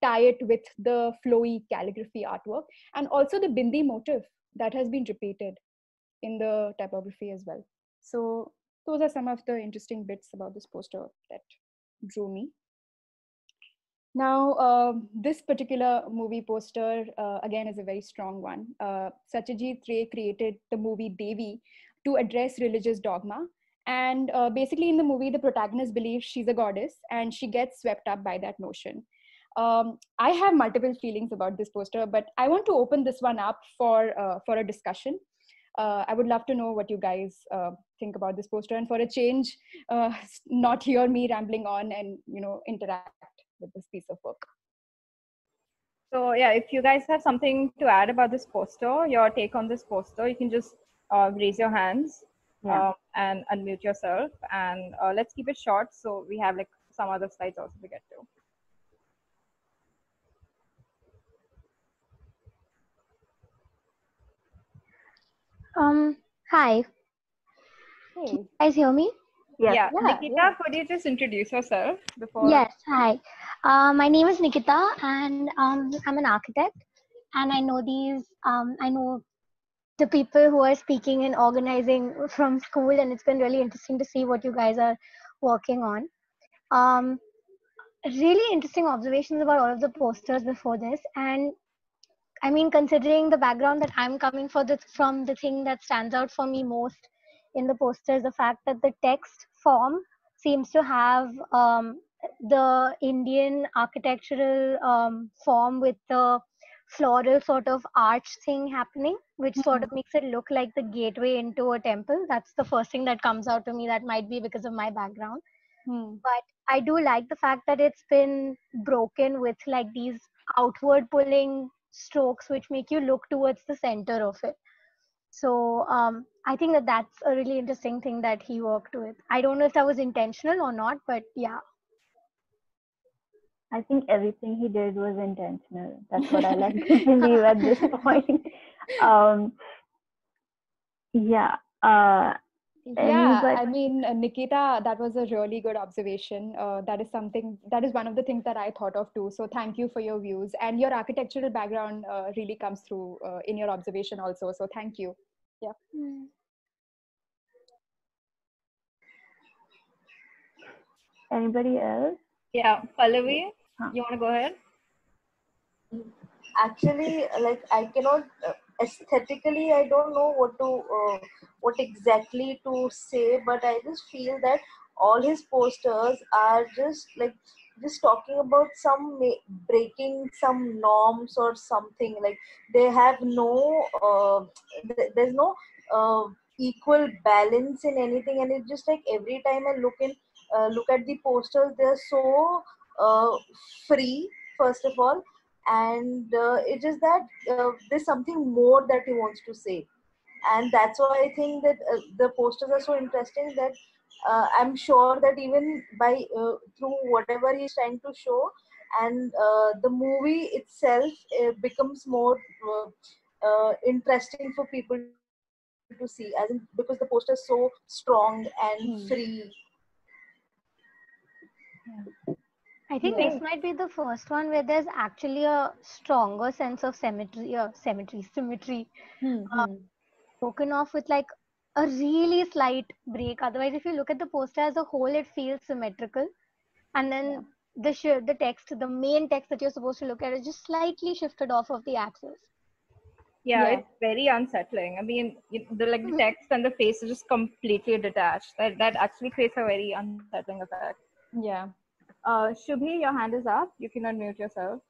tie it with the flowy calligraphy artwork and also the bindi motif that has been repeated in the typography as well. So those are some of the interesting bits about this poster that drew me. Now, uh, this particular movie poster, uh, again, is a very strong one. Uh, Satyajit Ray created the movie Devi to address religious dogma. And uh, basically, in the movie, the protagonist believes she's a goddess and she gets swept up by that notion. Um, I have multiple feelings about this poster, but I want to open this one up for, uh, for a discussion uh, I would love to know what you guys uh, think about this poster. And for a change, uh, not hear me rambling on and you know interact with this piece of work. So yeah, if you guys have something to add about this poster, your take on this poster, you can just uh, raise your hands. yeah. Um, and unmute yourself. And uh, let's keep it short so we have like some other slides also to get to. Um, hi. Hey. Can you guys hear me? Yeah. yeah. Nikita, yeah. could you just introduce yourself before? Yes. Hi. Uh, my name is Nikita, and um, I'm an architect. And I know these. Um, I know the people who are speaking and organizing from school, and it's been really interesting to see what you guys are working on. Um, really interesting observations about all of the posters before this, and I mean, considering the background that I'm coming for the, from, the thing that stands out for me most in the poster is the fact that the text form seems to have um, the Indian architectural um, form with the floral sort of arch thing happening, which mm-hmm. sort of makes it look like the gateway into a temple. That's the first thing that comes out to me. That might be because of my background. Mm. But I do like the fact that it's been broken with like these outward pulling strokes which make you look towards the center of it. So um, i think that that's a really interesting thing that he worked with. I don't know if that was intentional or not but yeah. I think everything he did was intentional. That's what i like to *laughs* believe at this point. Um, yeah uh, yeah i mean uh, nikita that was a really good observation. Uh, that is something that is one of the things that i thought of too. So thank you for your views. And your architectural background uh, really comes through uh, in your observation also. So thank you. Yeah. Mm. anybody else? Yeah pallavi huh. you want to go ahead? Actually like i cannot uh, aesthetically i don't know what to uh, what exactly to say but i just feel that all his posters are just like just talking about some breaking some norms or something. Like they have no uh, there's no uh, equal balance in anything. And it's just like every time i look in uh, look at the posters they're so uh, free first of all and uh, it is that uh, there's something more that he wants to say and that's why i think that uh, the posters are so interesting that uh, i'm sure that even by uh, through whatever he's trying to show and uh, the movie itself becomes more interesting for people to see as in because the poster is so strong and mm. free yeah. I think yeah. this might be the first one where there's actually a stronger sense of symmetry, uh, symmetry, symmetry, mm-hmm. um, broken off with like a really slight break. Otherwise, if you look at the poster as a whole, it feels symmetrical, and then yeah. the sh- the text, the main text that you're supposed to look at, is just slightly shifted off of the axis. Yeah, yeah. it's very unsettling. I mean, the like the mm-hmm. text and the face is just completely detached. That that actually creates a very unsettling effect. Yeah. Uh, Shubhi, your hand is up. You can unmute yourself.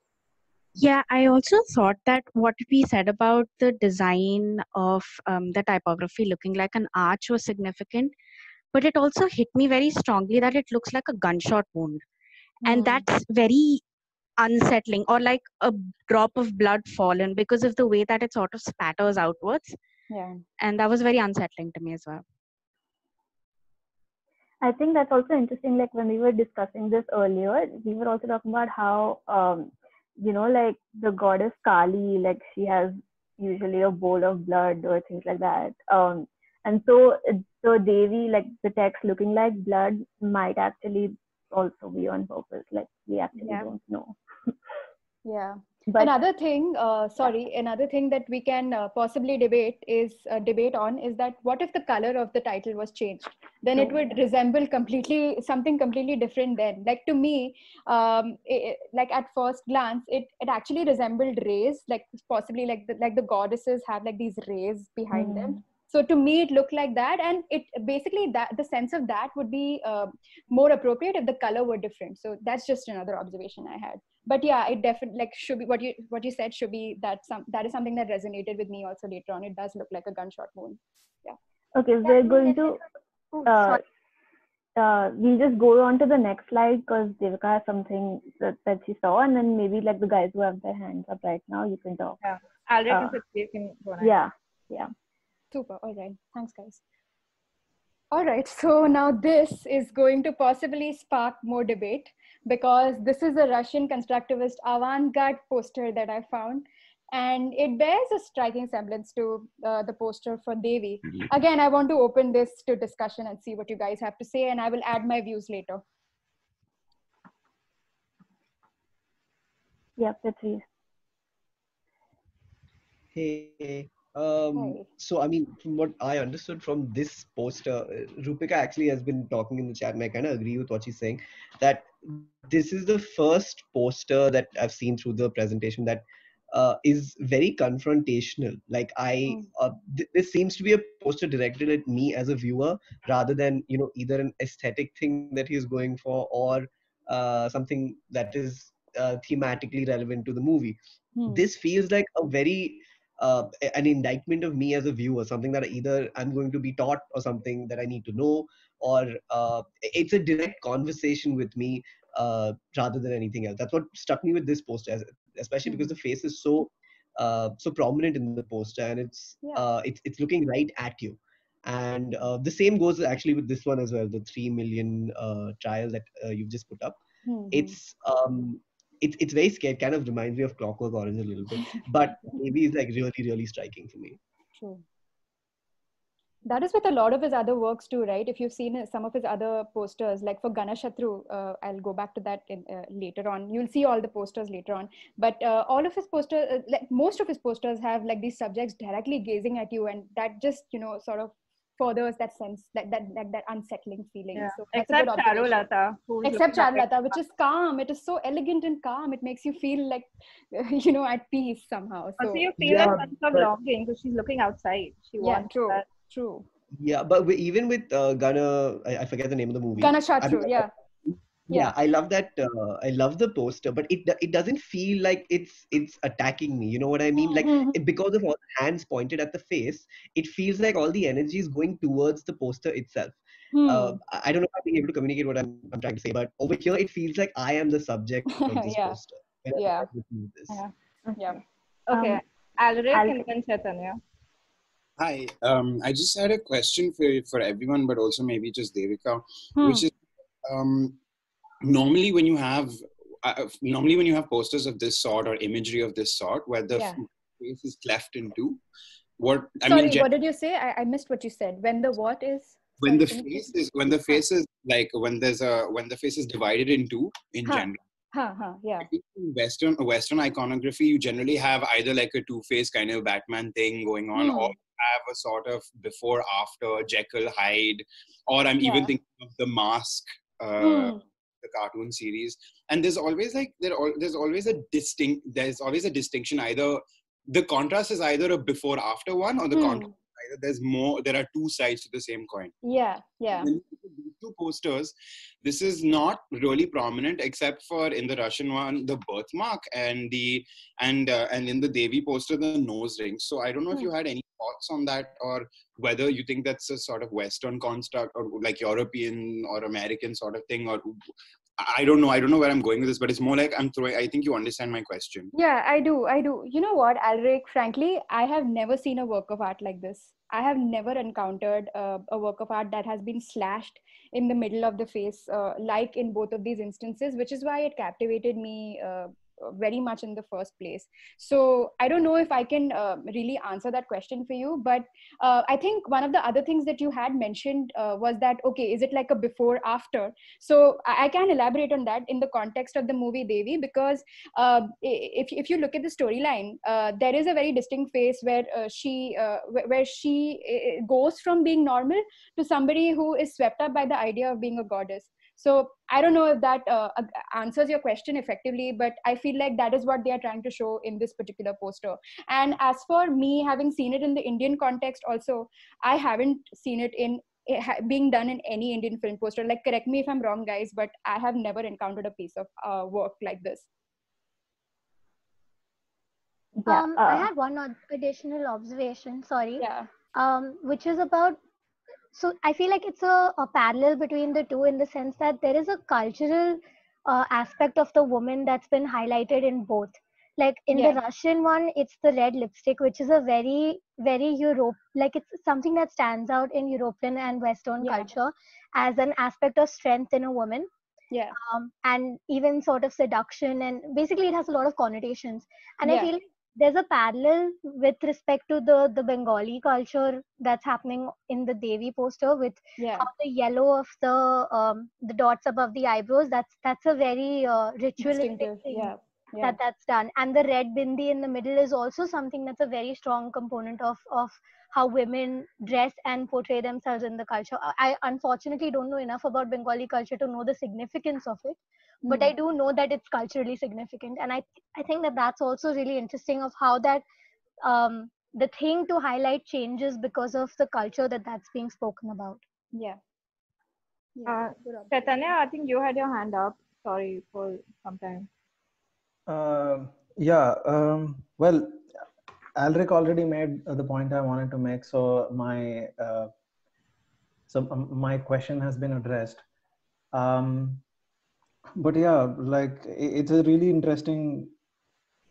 Yeah, I also thought that what we said about the design of um, the typography looking like an arch was significant, but it also hit me very strongly that it looks like a gunshot wound. Mm. And hmm. that's very unsettling, or like a drop of blood fallen because of the way that it sort of spatters outwards. Yeah. And that was very unsettling to me as well. I think that's also interesting. Like when we were discussing this earlier, we were also talking about how, um, you know, like the goddess Kali, like she has usually a bowl of blood or things like that. Um, and so the Devi, like the text looking like blood, might actually also be on purpose. Like we actually yeah. don't know. *laughs* yeah but another thing uh, sorry another thing that we can uh, possibly debate is uh, debate on is that what if the color of the title was changed? Then it would resemble completely something completely different then. Like to me um, it, like at first glance it it actually resembled rays like possibly like the, like the goddesses have like these rays behind mm. them. Hmm. So to me it looked like that and it basically that the sense of that would be uh, more appropriate if the color were different. So that's just another observation i had but yeah it definitely like should be what you what you said should be that some that is something that resonated with me also later on it does look like a gunshot wound yeah okay we're going to oh, uh, uh, we'll just go on to the next slide because Devika has something that, that she saw, and then maybe like the guys who have their hands up right now, you can talk. Yeah, I'll uh, you can go Yeah, yeah. Super. All right. Thanks, guys. All right, so now this is going to possibly spark more debate because this is a Russian constructivist avant garde poster that I found, and it bears a striking semblance to uh, the poster for Devi. Again, I want to open this to discussion and see what you guys have to say, and I will add my views later. Yeah, Prithvi. Hey, um, Hi. so I mean, from what I understood from this poster, uh, Rupika actually has been talking in the chat, and I kind of agree with what she's saying that this is the first poster that I've seen through the presentation that uh, is very confrontational. Like I, Mm. uh, th- this seems to be a poster directed at me as a viewer, rather than you know either an aesthetic thing that he's going for or uh, something that is uh, thematically relevant to the movie Hmm. this feels like a very uh, an indictment of me as a viewer something that either i'm going to be taught or something that i need to know or uh, it's a direct conversation with me uh, rather than anything else. That's what struck me with this poster especially because the face is so uh, so prominent in the poster and it's Yeah. uh, it's, it's looking right at you. And uh, the same goes actually with this one as well the 3 million uh, trial that uh, you've just put up. Hmm, it's um it's it's very scared kind of reminds me of clockwork orange a little bit but *laughs* maybe it's like really really striking for me True. That is with a lot of his other works too, right? If you've seen some of his other posters, like for Ganashatru, uh, I'll go back to that in, uh, later on. You'll see all the posters later on. But uh, all of his posters, uh, like most of his posters, have like these subjects directly gazing at you, and that just you know sort of furthers that sense, that that that, that unsettling feeling. Yeah. So that's a good Except observation. Charulata. Except looking up Charulata, which is calm. It is so elegant and calm. It makes you feel like, *laughs* you know, at peace somehow. So Also, you feel Yeah, that sense of but- longing because she's looking outside. She yeah, wants true, that. true. yeah but even with uh, gana I, I forget the name of the movie Ganashatru, mean, yeah. Yeah i love that uh, i love the poster but it it doesn't feel like it's it's attacking me you know what i mean like Mhm. it, because of all the hands pointed at the face it feels like all the energy is going towards the poster itself Hmm. uh, I I don't know if I'm being able to communicate what I'm, I'm trying to say, but over here it feels like I am the subject *laughs* of this Yeah. poster. Yeah. this. Yeah. yeah. Okay. Um, Alaric I'll- and then Chaitanya. Hi, um, I just had a question for for everyone, but also maybe just Devika, Hmm. which is um, normally when you have uh, normally when you have posters of this sort or imagery of this sort, where the Yeah. face is cleft in two, what I Sorry, mean, gen- what did you say? I, I missed what you said. When the what is? when the Sorry, can you face is when the face is like when there's a when the face is divided in two in Huh. general. Huh, huh, yeah. In Western Western iconography, you generally have either like a Two Face kind of Batman thing going on, Hmm. or have a sort of before after Jekyll Hyde, or I'm even thinking of the Mask, uh, Hmm. The cartoon series. And there's always like there there's always a distinct there's always a distinction. Either the contrast is either a before after one, or the Hmm. contrast either there's more. There are two sides to the same coin Yeah, yeah. when you look at these two posters, this is not really prominent except for in the Russian one the birthmark and the and uh, and in the Devi poster the nose ring. So I don't know if Hmm. you had any thoughts on that or whether you think that's a sort of Western construct or like European or American sort of thing or I don't know. I don't know where I'm going with this, but it's more like I'm throwing. I think you understand my question. Yeah, I do. I do. You know what, Alric? Frankly, I have never seen a work of art like this. I have never encountered uh, a work of art that has been slashed in the middle of the face, uh, like in both of these instances, which is why it captivated me uh, very much in the first place. So I don't know if I can uh, really answer that question for you, but uh, I think one of the other things that you had mentioned uh, was that okay, is it like a before after? So I, I can elaborate on that in the context of the movie Devi because uh, if if you look at the storyline, uh, there is a very distinct phase where uh, she where, she goes from being normal to somebody who is swept up by the idea of being a goddess. So I don't know if that uh, answers your question effectively, but I feel like that is what they are trying to show in this particular poster. And as for me having seen it in the Indian context, also I haven't seen it in it ha- being done in any Indian film poster. Like, correct me if I'm wrong, guys, but I have never encountered a piece of uh, work like this. Yeah, um, I uh, had one additional observation. Sorry. Yeah. um, which is about so i feel like it's a, a parallel between the two in the sense that there is a cultural uh, aspect of the woman that's been highlighted in both like in Yeah. the russian one it's the red lipstick which is a very very europe like it's something that stands out in european and western Yeah. culture as an aspect of strength in a woman Yeah. um, and even sort of seduction and basically it has a lot of connotations and i feel like there's a parallel with respect to the the bengali culture that's happening in the devi poster with Yeah. the yellow of the um, the dots above the eyebrows that's that's a very uh, ritualistic thing Yeah. Yeah. that that's done and the red bindi in the middle is also something that's a very strong component of of how women dress and portray themselves in the culture i I unfortunately don't know enough about bengali culture to know the significance of it but Hmm. i do know that it's culturally significant and i i think that that's also really interesting of how that um the thing to highlight changes because of the culture that that's being spoken about Yeah. Uh, good observation. Chaitanya, I think you had your hand up. Sorry for some time. Um yeah, um, well, Alric already made the point I wanted to make, so my uh, so um, my question has been addressed. Um, but yeah, like it's a really interesting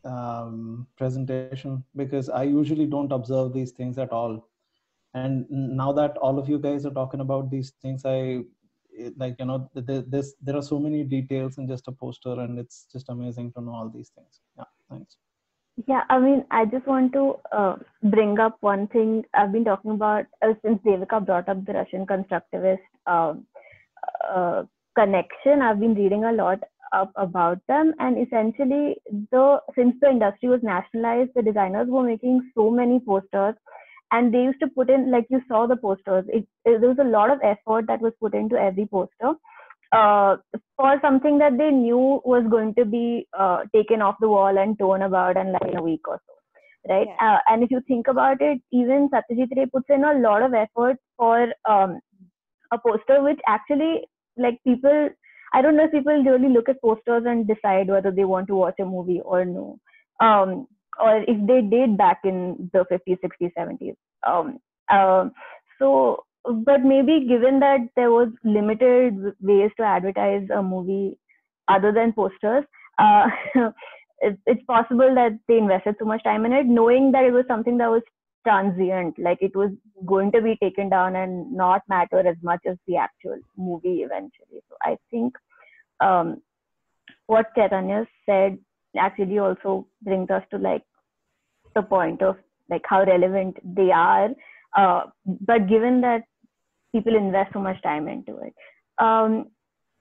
um, presentation because I usually don't observe these things at all, and now that all of you guys are talking about these things, I like you know th- th- this there are so many details in just a poster, and it's just amazing to know all these things. Yeah, thanks. Yeah, I mean, I just want to uh, bring up one thing I've been talking about uh, since Devika brought up the Russian constructivist um, uh, connection. I've been reading a lot up about them, and essentially, the since the industry was nationalized, the designers were making so many posters, and they used to put in like you saw the posters. It, it there was a lot of effort that was put into every poster. Uh, for something that they knew was going to be uh, taken off the wall and torn about and like in a week or so right? Uh, and if you think about it even satyajit ray puts in a lot of effort for um, a poster which actually like people i don't know if people really look at posters and decide whether they want to watch a movie or no. Um, or if they did back in the 50s 60s 70s um, um, so but maybe given that there was limited ways to advertise a movie other than posters uh, *laughs* it, it's possible that they invested so much time in it knowing that it was something that was transient like it was going to be taken down and not matter as much as the actual movie eventually. So i think um, what Chaitanya said actually also brings us to like the point of like how relevant they are. Uh, but given that people invest so much time into it um,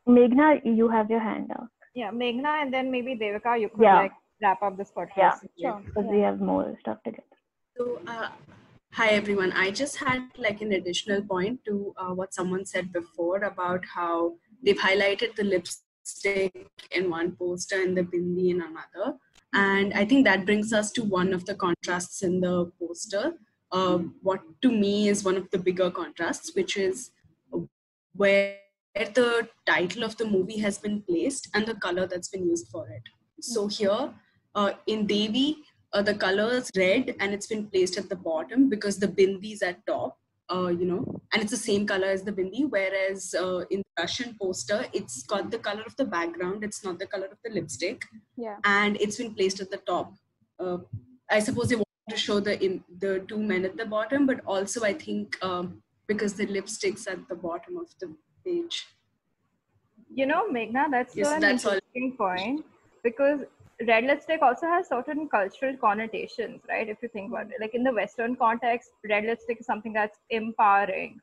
Meghna, you have your hand up. Yeah, Meghna, and then maybe Devika, you could Yeah. like wrap up this podcast. Yeah, Sure. because we have more stuff to get. So, uh, hi everyone. I just had like an additional point to uh, what someone said before about how they've highlighted the lipstick in one poster and the bindi in another. And I think that brings us to one of the contrasts in the poster. Uh, what to me is one of the bigger contrasts, which is where the title of the movie has been placed and the color that's been used for it. So here uh, in Devi, uh, the color is red and it's been placed at the bottom because the bindi is at top, uh, you know, and it's the same color as the bindi. Whereas uh, in the Russian poster, it's got the color of the background, it's not the color of the lipstick, Yeah. and it's been placed at the top. Uh, I suppose they to show the in the two men at the bottom, but also I think um, because the lipstick's at the bottom of the page. You know, Meghna, that's Yes, an that's all. interesting point because red lipstick also has certain cultural connotations, right? If you think about it, like in the Western context, red lipstick is something that's empowering.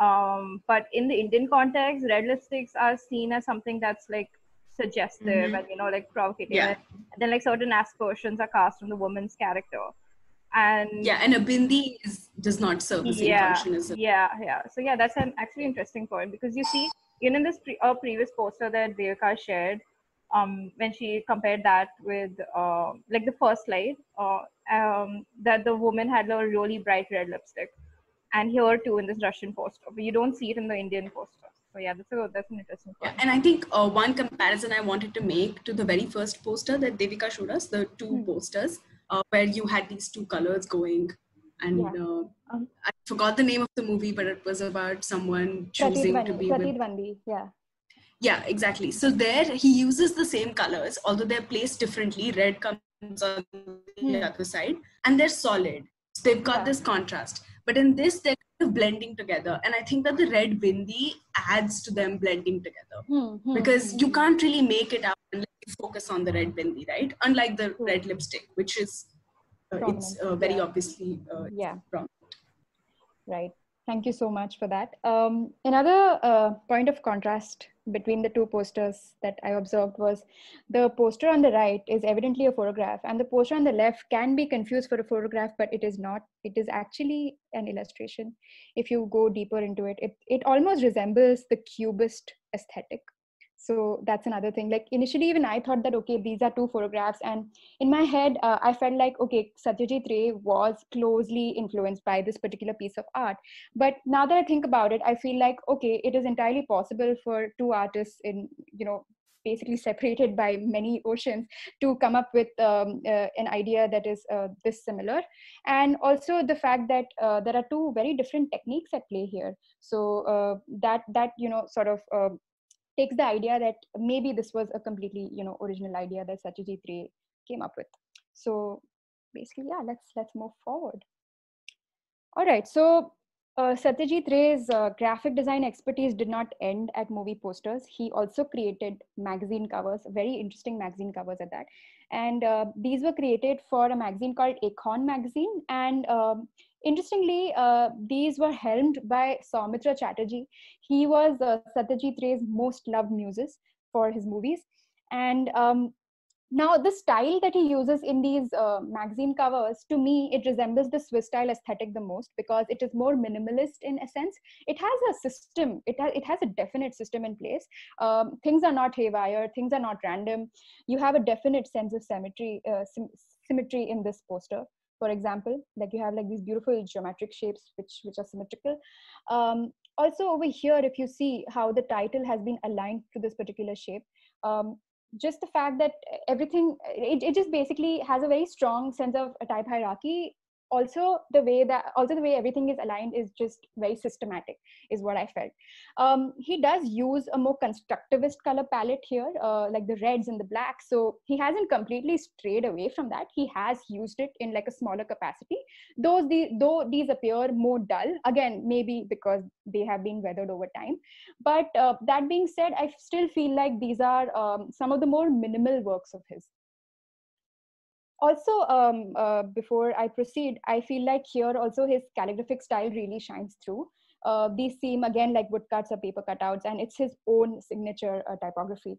Um, but in the Indian context, red lipsticks are seen as something that's like suggestive Mhm. and you know like provocative. Yeah. And then like certain aspersions are cast on the woman's character. And Yeah, and a bindi is, does not serve the same yeah, function as a yeah, yeah. So yeah, that's an actually interesting point because you see, even in this pre- uh, previous poster that Devika shared, um, when she compared that with uh, like the first slide, uh, um, that the woman had a really bright red lipstick, and here too in this Russian poster, but you don't see it in the Indian poster. So yeah, that's a that's an interesting point. And I think uh, one comparison I wanted to make to the very first poster that Devika showed us, the two Hmm. posters, uh, where you had these two colors going. And Yeah. uh, Um, I forgot the name of the movie, but it was about someone choosing to be with. Vandi. Yeah. Yeah, exactly. So there he uses the same colors, although they're placed differently. Red comes on the Hmm. other side, and they're solid. So they've got Yeah. this contrast. But in this, they're kind of blending together, and I think that the red bindi adds to them blending together Hmm, hmm, because hmm. you can't really make it out focus on the red bindi, right? Unlike the red lipstick, which is uh, it's uh, very yeah. obviously uh, yeah. wrong. right. Thank you so much for that. Um, another uh, point of contrast between the two posters that i observed was the poster on the right is evidently a photograph and the poster on the left can be confused for a photograph but it is not. It is actually an illustration. If you go deeper into it it, it almost resembles the cubist aesthetic so that's another thing. Like initially even i thought that okay these are two photographs. And in my head uh, i felt like okay satyajit ray was closely influenced by this particular piece of art. But now that i think about it i feel like okay it is entirely possible for two artists in you know basically separated by many oceans to come up with um, uh, an idea that is uh, this similar. And also the fact that uh, there are two very different techniques at play here. So uh, that that you know sort of uh, takes the idea that maybe this was a completely you know original idea that Satyajit Ray came up with. So basically, yeah, let's let's move forward. All right, so uh, Satyajit Ray's uh, graphic design expertise did not end at movie posters. He also created magazine covers, very interesting magazine covers at that. And uh, these were created for a magazine called Ekshan Magazine. And um, interestingly, uh, these were helmed by Saumitra Chatterjee. He was uh, Satyajit Ray's most loved muses for his movies. And um, now the style that he uses in these uh, magazine covers to me it resembles the swiss style aesthetic the most because it is more minimalist in a sense. It has a system. It has it has a definite system in place. Um, things are not haywire. Things are not random. You have a definite sense of symmetry uh, sym- symmetry in this poster for example like you have like these beautiful geometric shapes which which are symmetrical. Um, also over here if you see how the title has been aligned to this particular shape um, just the fact that everything it, it just basically has a very strong sense of a type hierarchy also the way that also the way everything is aligned is just very systematic is what i felt. Um, he does use a more constructivist color palette here uh, like the reds and the blacks so he hasn't completely strayed away from that. He has used it in like a smaller capacity. Those the, though these appear more dull again maybe because they have been weathered over time. But uh, that being said i still feel like these are um, some of the more minimal works of his also um, uh, before i proceed i feel like here also his calligraphic style really shines through uh, these seem again like woodcuts or paper cutouts and it's his own signature uh, typography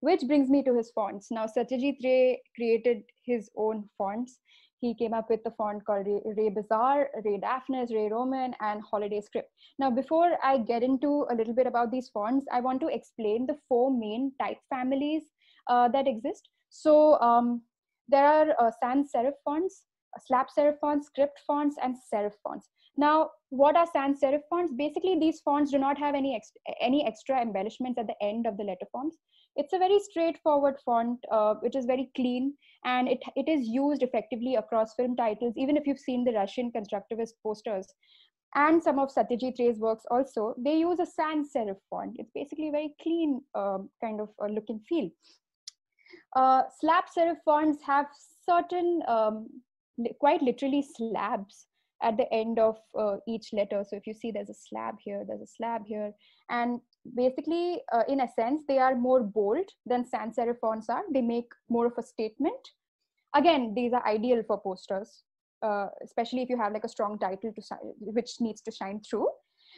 which brings me to his fonts now satyajit ray created his own fonts he came up with the font called Ray, Ray Bizarre, Ray Daphnis, Ray Roman, and Holiday Script. Now, before I get into a little bit about these fonts, I want to explain the four main type families uh, that exist. So um, there are uh, sans serif fonts, slab serif fonts, script fonts, and serif fonts. Now, what are sans serif fonts? Basically, these fonts do not have any ex any extra embellishments at the end of the letter forms. It's a very straightforward font, uh, which is very clean, and it it is used effectively across film titles. Even if you've seen the Russian constructivist posters, and some of Satyajit Ray's works also, they use a sans serif font. It's basically very clean um, kind of uh, look and feel. Uh, slab serif fonts have certain um, li- quite literally slabs at the end of uh, each letter. So if you see there's a slab here, there's a slab here. And basically, uh, in a sense, they are more bold than sans serif fonts are. They make more of a statement. Again, these are ideal for posters, uh, especially if you have like a strong title to which needs to shine through.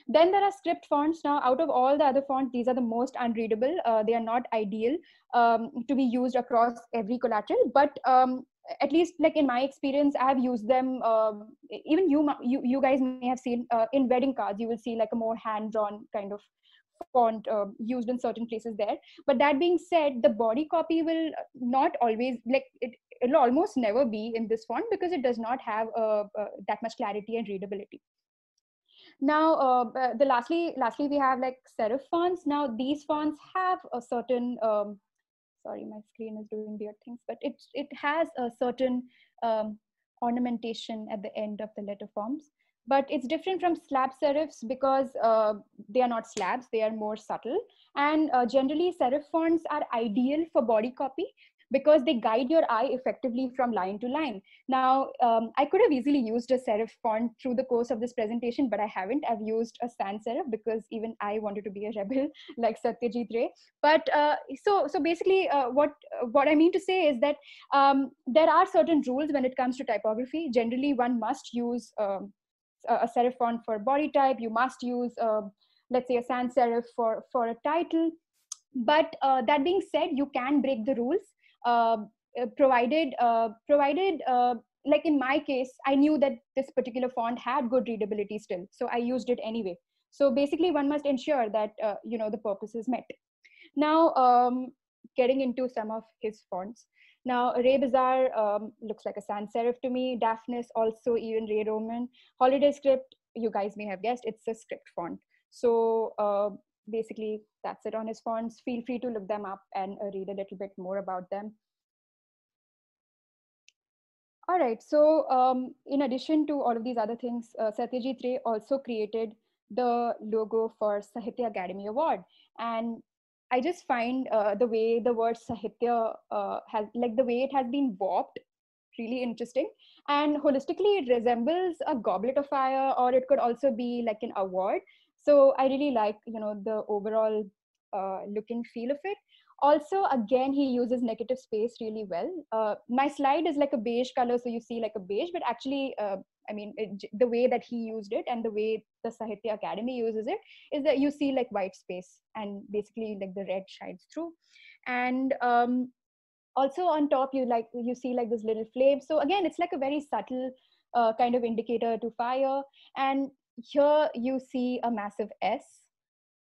Then there are script fonts. Now, out of all the other fonts, these are the most unreadable. Uh, they are not ideal um, to be used across every collateral, but um, at least like in my experience, I have used them. Um, even you, you, you guys may have seen uh, in wedding cards, you will see like a more hand-drawn kind of font uh, used in certain places there. But that being said, the body copy will not always like it. It'll almost never be in this font because it does not have uh, uh, that much clarity and readability now uh, the lastly lastly we have like serif fonts. Now these fonts have a certain um, sorry my screen is doing weird things but it it has a certain um, ornamentation at the end of the letter forms. But it's different from slab serifs because uh, they are not slabs they are more subtle. And uh, generally serif fonts are ideal for body copy because they guide your eye effectively from line to line. Now, um, I could have easily used a serif font through the course of this presentation, but I haven't. I've used a sans serif because even I wanted to be a rebel *laughs* like Satyajit Ray. But uh, so, so basically, uh, what what I mean to say is that um, there are certain rules when it comes to typography. Generally, one must use um, a serif font for body type. You must use, uh, let's say, a sans serif for for a title. But uh, that being said, you can break the rules provided uh, provided uh, like in my case i knew that this particular font had good readability still so i used it anyway. So basically one must ensure that uh, you know the purpose is met. Now um, getting into some of his fonts. Now Ray Bizarre um, looks like a sans serif to me. Daphnis also even ray roman. Holiday script you guys may have guessed it's a script font. So uh, basically that's it on his fonts. Feel free to look them up and uh, read a little bit more about them. All right, so um, in addition to all of these other things, uh, Satyajit Ray also created the logo for Sahitya Akademi Award. And I just find uh, the way the word Sahitya uh, has, like the way it has been warped, really interesting. And holistically, it resembles a goblet of fire, or it could also be like an award so i really like you know the overall uh, look and feel of it. Also again he uses negative space really well. Uh, my slide is like a beige color so you see like a beige but actually uh, i mean it, the way that he used it and the way the Sahitya Akademi uses it is that you see like white space and basically like the red shines through. And um, also on top you like you see like this little flame. So again it's like a very subtle uh, kind of indicator to fire. And here you see a massive S.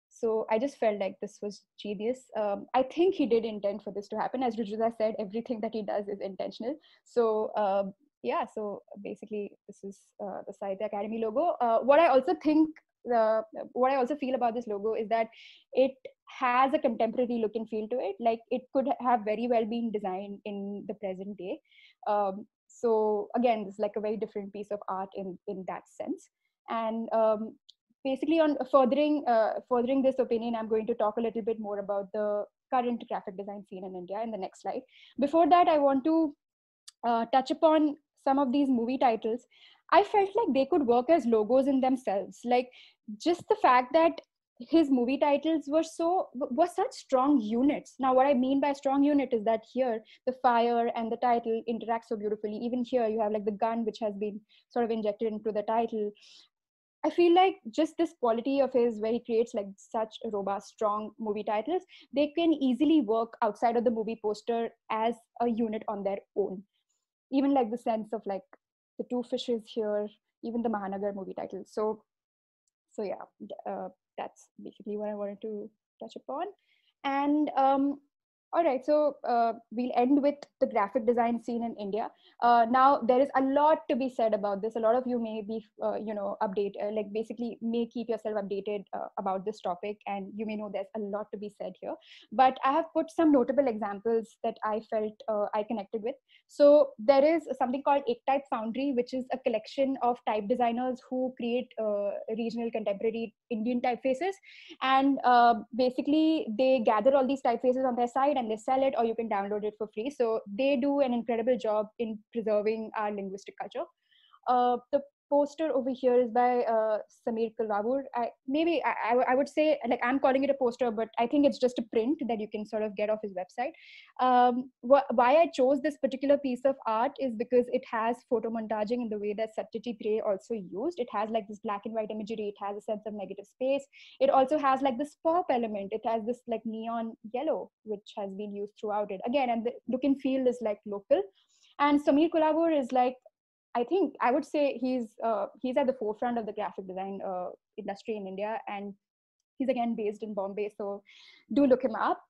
So I just felt like this was genius. Um, I think he did intend for this to happen. As Rujuta said, everything that he does is intentional. So um, yeah, so basically this is uh, the Sahitya Akademi logo. Uh, what I also think, uh, what I also feel about this logo is that it has a contemporary look and feel to it. Like it could have very well been designed in the present day. Um, so again, it's like a very different piece of art in in that sense. And um, basically on furthering, uh, furthering this opinion, I'm going to talk a little bit more about the current graphic design scene in India in the next slide. Before that, I want to uh, touch upon some of these movie titles. I felt like they could work as logos in themselves. Like just the fact that his movie titles were so were such strong units now what i mean by strong unit is that here the fire and the title interact so beautifully even here you have like the gun which has been sort of injected into the title I feel like just this quality of his where he creates like such robust, strong movie titles, they can easily work outside of the movie poster as a unit on their own. Even like the sense of like the two fishes here, even the Mahanagar movie title. So, so yeah, uh, that's basically what I wanted to touch upon. And um, all right, so uh, we'll end with the graphic design scene in India. Uh, now, there is a lot to be said about this. A lot of you may be, uh, you know, update, uh, like basically may keep yourself updated uh, about this topic, and you may know there's a lot to be said here. But I have put some notable examples that I felt uh, I connected with. So there is something called Ektype Foundry, which is a collection of type designers who create regional contemporary Indian typefaces, and basically they gather all these typefaces on their site and they sell it or you can download it for free. So they do an incredible job in preserving our linguistic culture. Uh, the poster over here is by uh, Sameer Kulavoor. I, maybe I, I, would say, like I'm calling it a poster, but I think it's just a print that you can sort of get off his website. Um, wh why I chose this particular piece of art is because it has photo montaging in the way that Satyajit Ray also used. It has like this black and white imagery. It has a sense of negative space. It also has like this pop element. It has this like neon yellow, which has been used throughout it. Again, and the look and feel is like local. And Sameer Kulavoor is like I think I would say he's uh, he's at the forefront of the graphic design uh, industry in India, and he's again based in Bombay. So do look him up.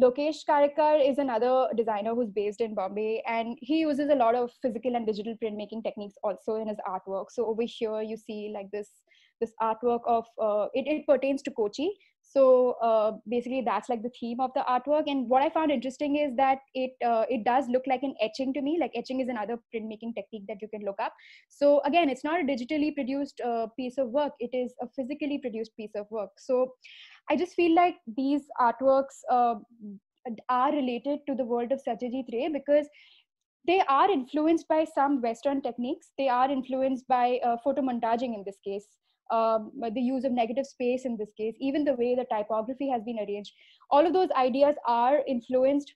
Lokesh Karekar is another designer who's based in Bombay, and he uses a lot of physical and digital printmaking techniques also in his artwork. So over here you see like this this artwork of uh, it, it pertains to Kochi so uh, basically that's like the theme of the artwork. And what i found interesting is that it uh, it does look like an etching to me. Like etching is another printmaking technique that you can look up. So again it's not a digitally produced uh, piece of work. It is a physically produced piece of work. So i just feel like these artworks uh, are related to the world of Satyajit Ray because they are influenced by some Western techniques. They are influenced by uh, photomontaging in this case, um, the use of negative space in this case, even the way the typography has been arranged. All of those ideas are influenced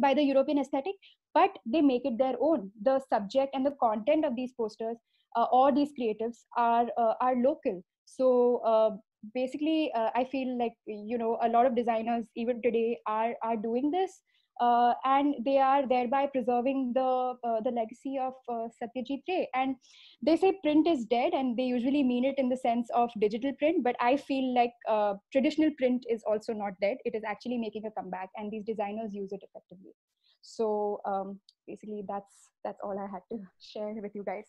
by the European aesthetic, but they make it their own. The subject and the content of these posters uh, or these creatives are uh, are local. So uh, basically, uh, I feel like you know a lot of designers even today are are doing this uh, and they are thereby preserving the uh, the legacy of uh, Satyajit Ray. And they say print is dead, and they usually mean it in the sense of digital print. But I feel like uh, traditional print is also not dead; it is actually making a comeback, and these designers use it effectively. So um, basically, that's that's all I had to *laughs* share with you guys.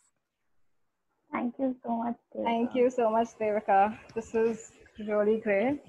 Thank you so much. Thank you so much, Devika. This is really great.